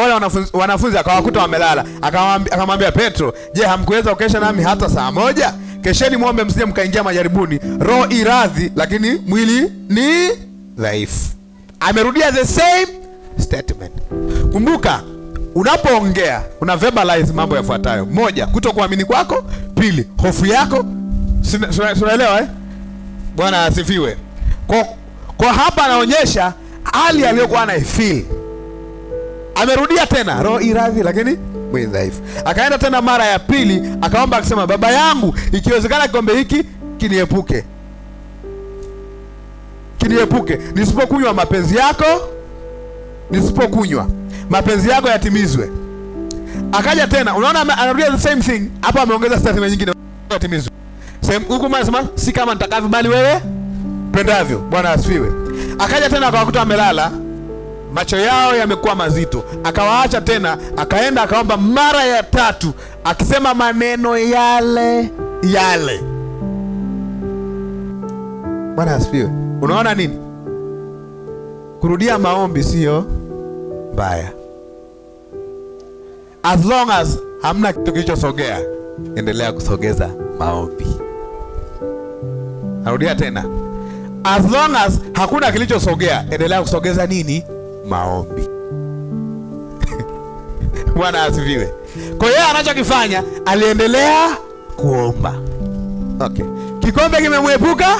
wale wanafunzi, wanafunzi akawakuta wamelala, akamwambia akamwambia Petro, je, hamkuweza kukesha nami hata saa moja? Kesheni mwombe, msije mkaingia majaribuni. Roho iradhi, lakini mwili ni dhaifu. Amerudia the same statement. Kumbuka, unapoongea una verbalize mambo yafuatayo: moja, kutokuamini kwako; pili, hofu yako. Tunaelewa eh? Bwana asifiwe. Kwa, kwa hapa anaonyesha hali aliyokuwa anaifeel. Amerudia tena roho iradhi, lakini mwili dhaifu. Akaenda tena mara ya pili akaomba akisema, baba yangu, ikiwezekana kikombe hiki kiniepuke, kiniepuke, nisipokunywa mapenzi yako, nisipokunywa mapenzi yako yatimizwe. Akaja tena, unaona anarudia the same thing hapa, ameongeza statement nyingine, yatimizwe sehemu huku, anasema si kama nitakavyo, bali wewe pendavyo. Bwana asifiwe. Akaja tena akawakuta amelala, macho yao yamekuwa mazito, akawaacha tena, akaenda akaomba mara ya tatu, akisema maneno yale yale. Bwana asifiwe. Unaona nini? Kurudia maombi siyo mbaya, as long as hamna kitu kilichosogea, endelea kusogeza maombi. Narudia tena, as long as hakuna kilichosogea, endelea kusogeza nini? Maombi. Bwana asifiwe. Kwa hiyo anachokifanya aliendelea kuomba. Okay, kikombe kimemwepuka.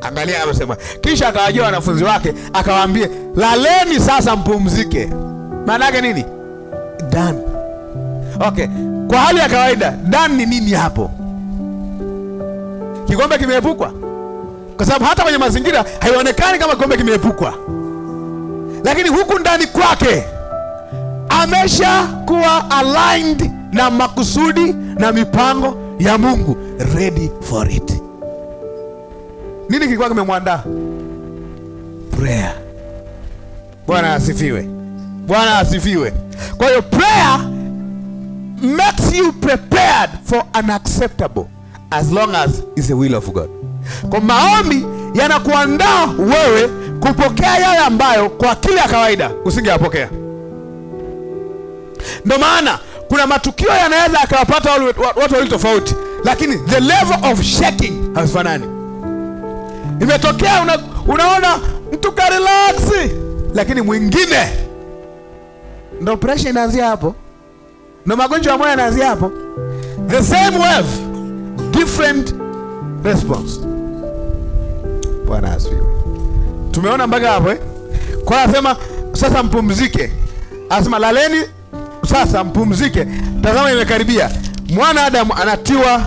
Angalia anavyosema, kisha akawajia wanafunzi wake akawaambia, laleni sasa mpumzike. Maana yake nini? Done. Okay, kwa hali ya kawaida done ni nini hapo? Kikombe kimeepukwa, kwa sababu hata kwenye mazingira haionekani kama kikombe kimeepukwa, lakini huku ndani kwake amesha kuwa aligned na makusudi na mipango ya Mungu, ready for it. Nini kilikuwa kimemwandaa? Prayer. Bwana asifiwe, Bwana asifiwe. Kwa hiyo prayer makes you prepared for unacceptable as long as is the will of God. Kwa maombi yanakuandaa wewe kupokea yale ambayo kwa akili ya kawaida usingeyapokea. Ndio maana kuna matukio yanaweza yakawapata watu wawili tofauti, lakini the level of shaking havifanani. Imetokea una, unaona mtu ka relax, lakini mwingine ndo pressure inaanzia hapo, ndo magonjwa ya moyo yanaanzia hapo. The same wave, different response. Bwana asifiwe. Tumeona mpaka hapo eh? Kwa anasema sasa mpumzike, anasema laleni sasa mpumzike, tazama imekaribia, mwana Adamu anatiwa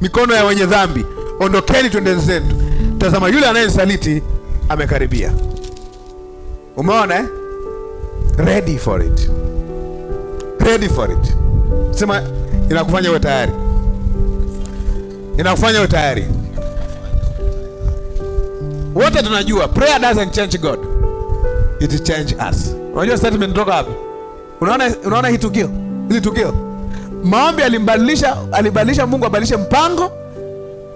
mikono ya wenye dhambi, ondokeni twende zetu, tazama yule anayenisaliti amekaribia. Umeona eh? Ready for it, ready for it. Sema inakufanya uwe tayari, inakufanya uwe tayari. Wote tunajua prayer doesn't change God, it change us. Unajua statement kutoka wapi? Unaona, unaona hii tukio, hili tukio, maombi alimbadilisha, alibadilisha Mungu abadilishe mpango,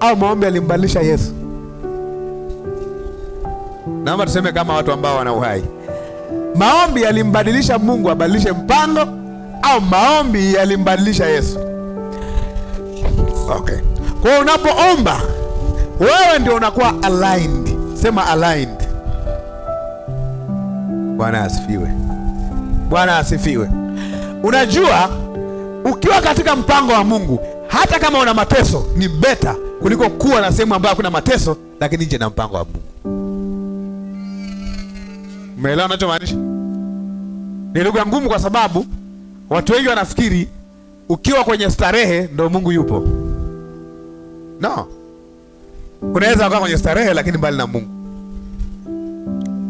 au maombi alimbadilisha Yesu? Naomba tuseme kama watu ambao wana uhai, maombi yalimbadilisha Mungu abadilishe mpango, au maombi yalimbadilisha Yesu? Okay, kwa hiyo unapoomba wewe ndio unakuwa aligned. Sema aligned. Bwana asifiwe. Bwana asifiwe. Unajua, ukiwa katika mpango wa Mungu, hata kama una mateso, ni beta kuliko kuwa na sehemu ambayo hakuna mateso, lakini nje na mpango wa Mungu. Umeelewa nachomaanisha? Ni lugha ngumu, kwa sababu watu wengi wanafikiri ukiwa kwenye starehe ndo Mungu yupo. No, unaweza ukaa kwenye starehe lakini mbali na Mungu.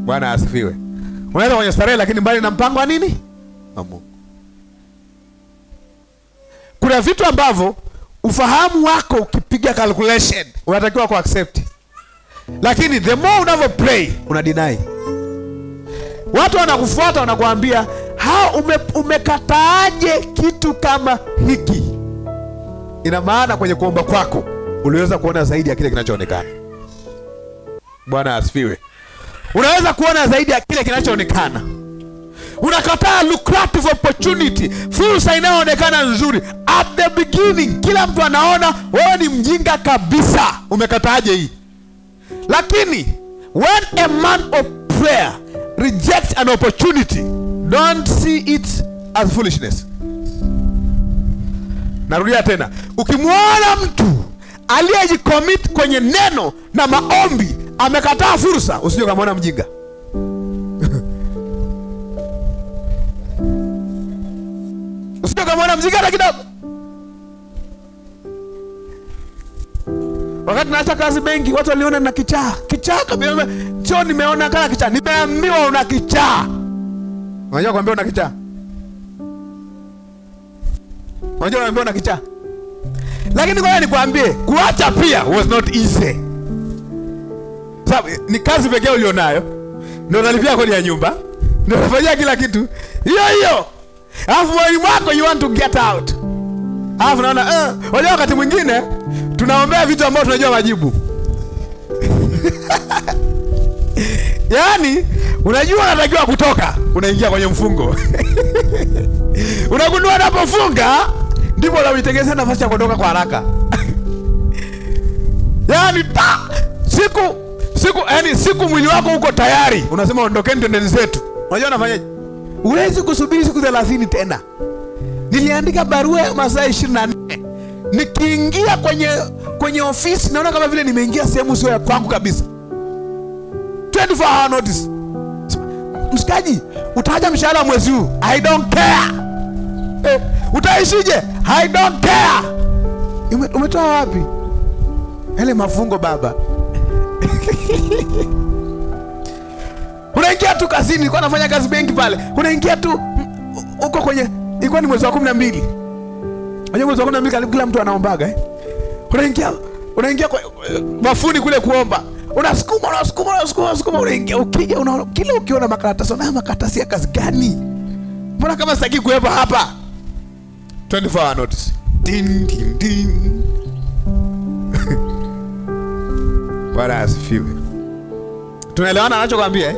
Bwana asifiwe. Unaweza kwenye starehe lakini mbali na mpango wa nini wa Mungu. Kuna vitu ambavyo ufahamu wako ukipiga calculation unatakiwa ku accept, lakini the more unavyo pray una deny. Watu wanakufuata wanakuambia, ha ume, umekataaje kitu kama hiki? Ina maana kwenye kuomba kwako uliweza kuona zaidi ya kile kinachoonekana. Bwana asifiwe. Unaweza kuona zaidi ya kile kinachoonekana. unakataa lucrative opportunity, fursa inayoonekana nzuri at the beginning. Kila mtu anaona wewe ni mjinga kabisa, umekataaje hii? Lakini when a man of prayer rejects an opportunity, don't see it as foolishness. Narudia tena, ukimwona mtu aliyejikomit kwenye neno na maombi amekataa fursa, usije ukamwona mjinga. usije ukamwona mjinga hata kidogo. Wakati naacha kazi benki, watu waliona na kichaa kichaa kabisa. Sio nimeona kana kichaa, nimeambiwa una kichaa. Unajua kuambia una kichaa? Unajua unaambiwa una kichaa? Lakini ngoja nikwambie, kuacha pia was not easy. Sababu ni kazi pekee ulionayo, ndio unalipia kodi ya nyumba, ndio unafanyia kila kitu hiyo hiyo, alafu mwalimu wako you want to get out, alafu naona eh, unajua wakati mwingine tunaombea vitu ambavyo tunajua majibu yaani unajua unatakiwa kutoka, unaingia kwenye mfungo unagundua unapofunga ndipo unajitengenezea nafasi ya kuondoka kwa haraka yaani ta siku siku yani siku mwili wako uko tayari, unasema ondokeni, twendeni zetu. Unajua unafanyaje? Huwezi kusubiri siku thelathini tena. Niliandika barua ya masaa ishirini na nne nikiingia kwenye kwenye ofisi naona kama vile nimeingia sehemu sio ya kwangu kabisa. 24 hour notice. Mshikaji, utaaja mshahara mwezi huu? I don't care. Eh, utaishije? I don't care. Ume, umetoa wapi yale mafungo baba? unaingia tu kazini, nilikuwa nafanya kazi benki pale, unaingia tu uko kwenye, ilikuwa ni mwezi wa kumi na mbili. Unajua mwezi wa kumi na mbili karibu kila mtu anaombaga eh? Unaingia unaingia kwa mafuni kule kuomba, unasukuma unasukuma unasukuma unasukuma, unaingia ukija, unaona kila ukiona makaratasi, unaona makaratasi ya kazi gani? Mbona kama sitaki kuwepo hapa? 24 hour notice. Bwana asifiwe. Tunaelewana anachokwambia eh?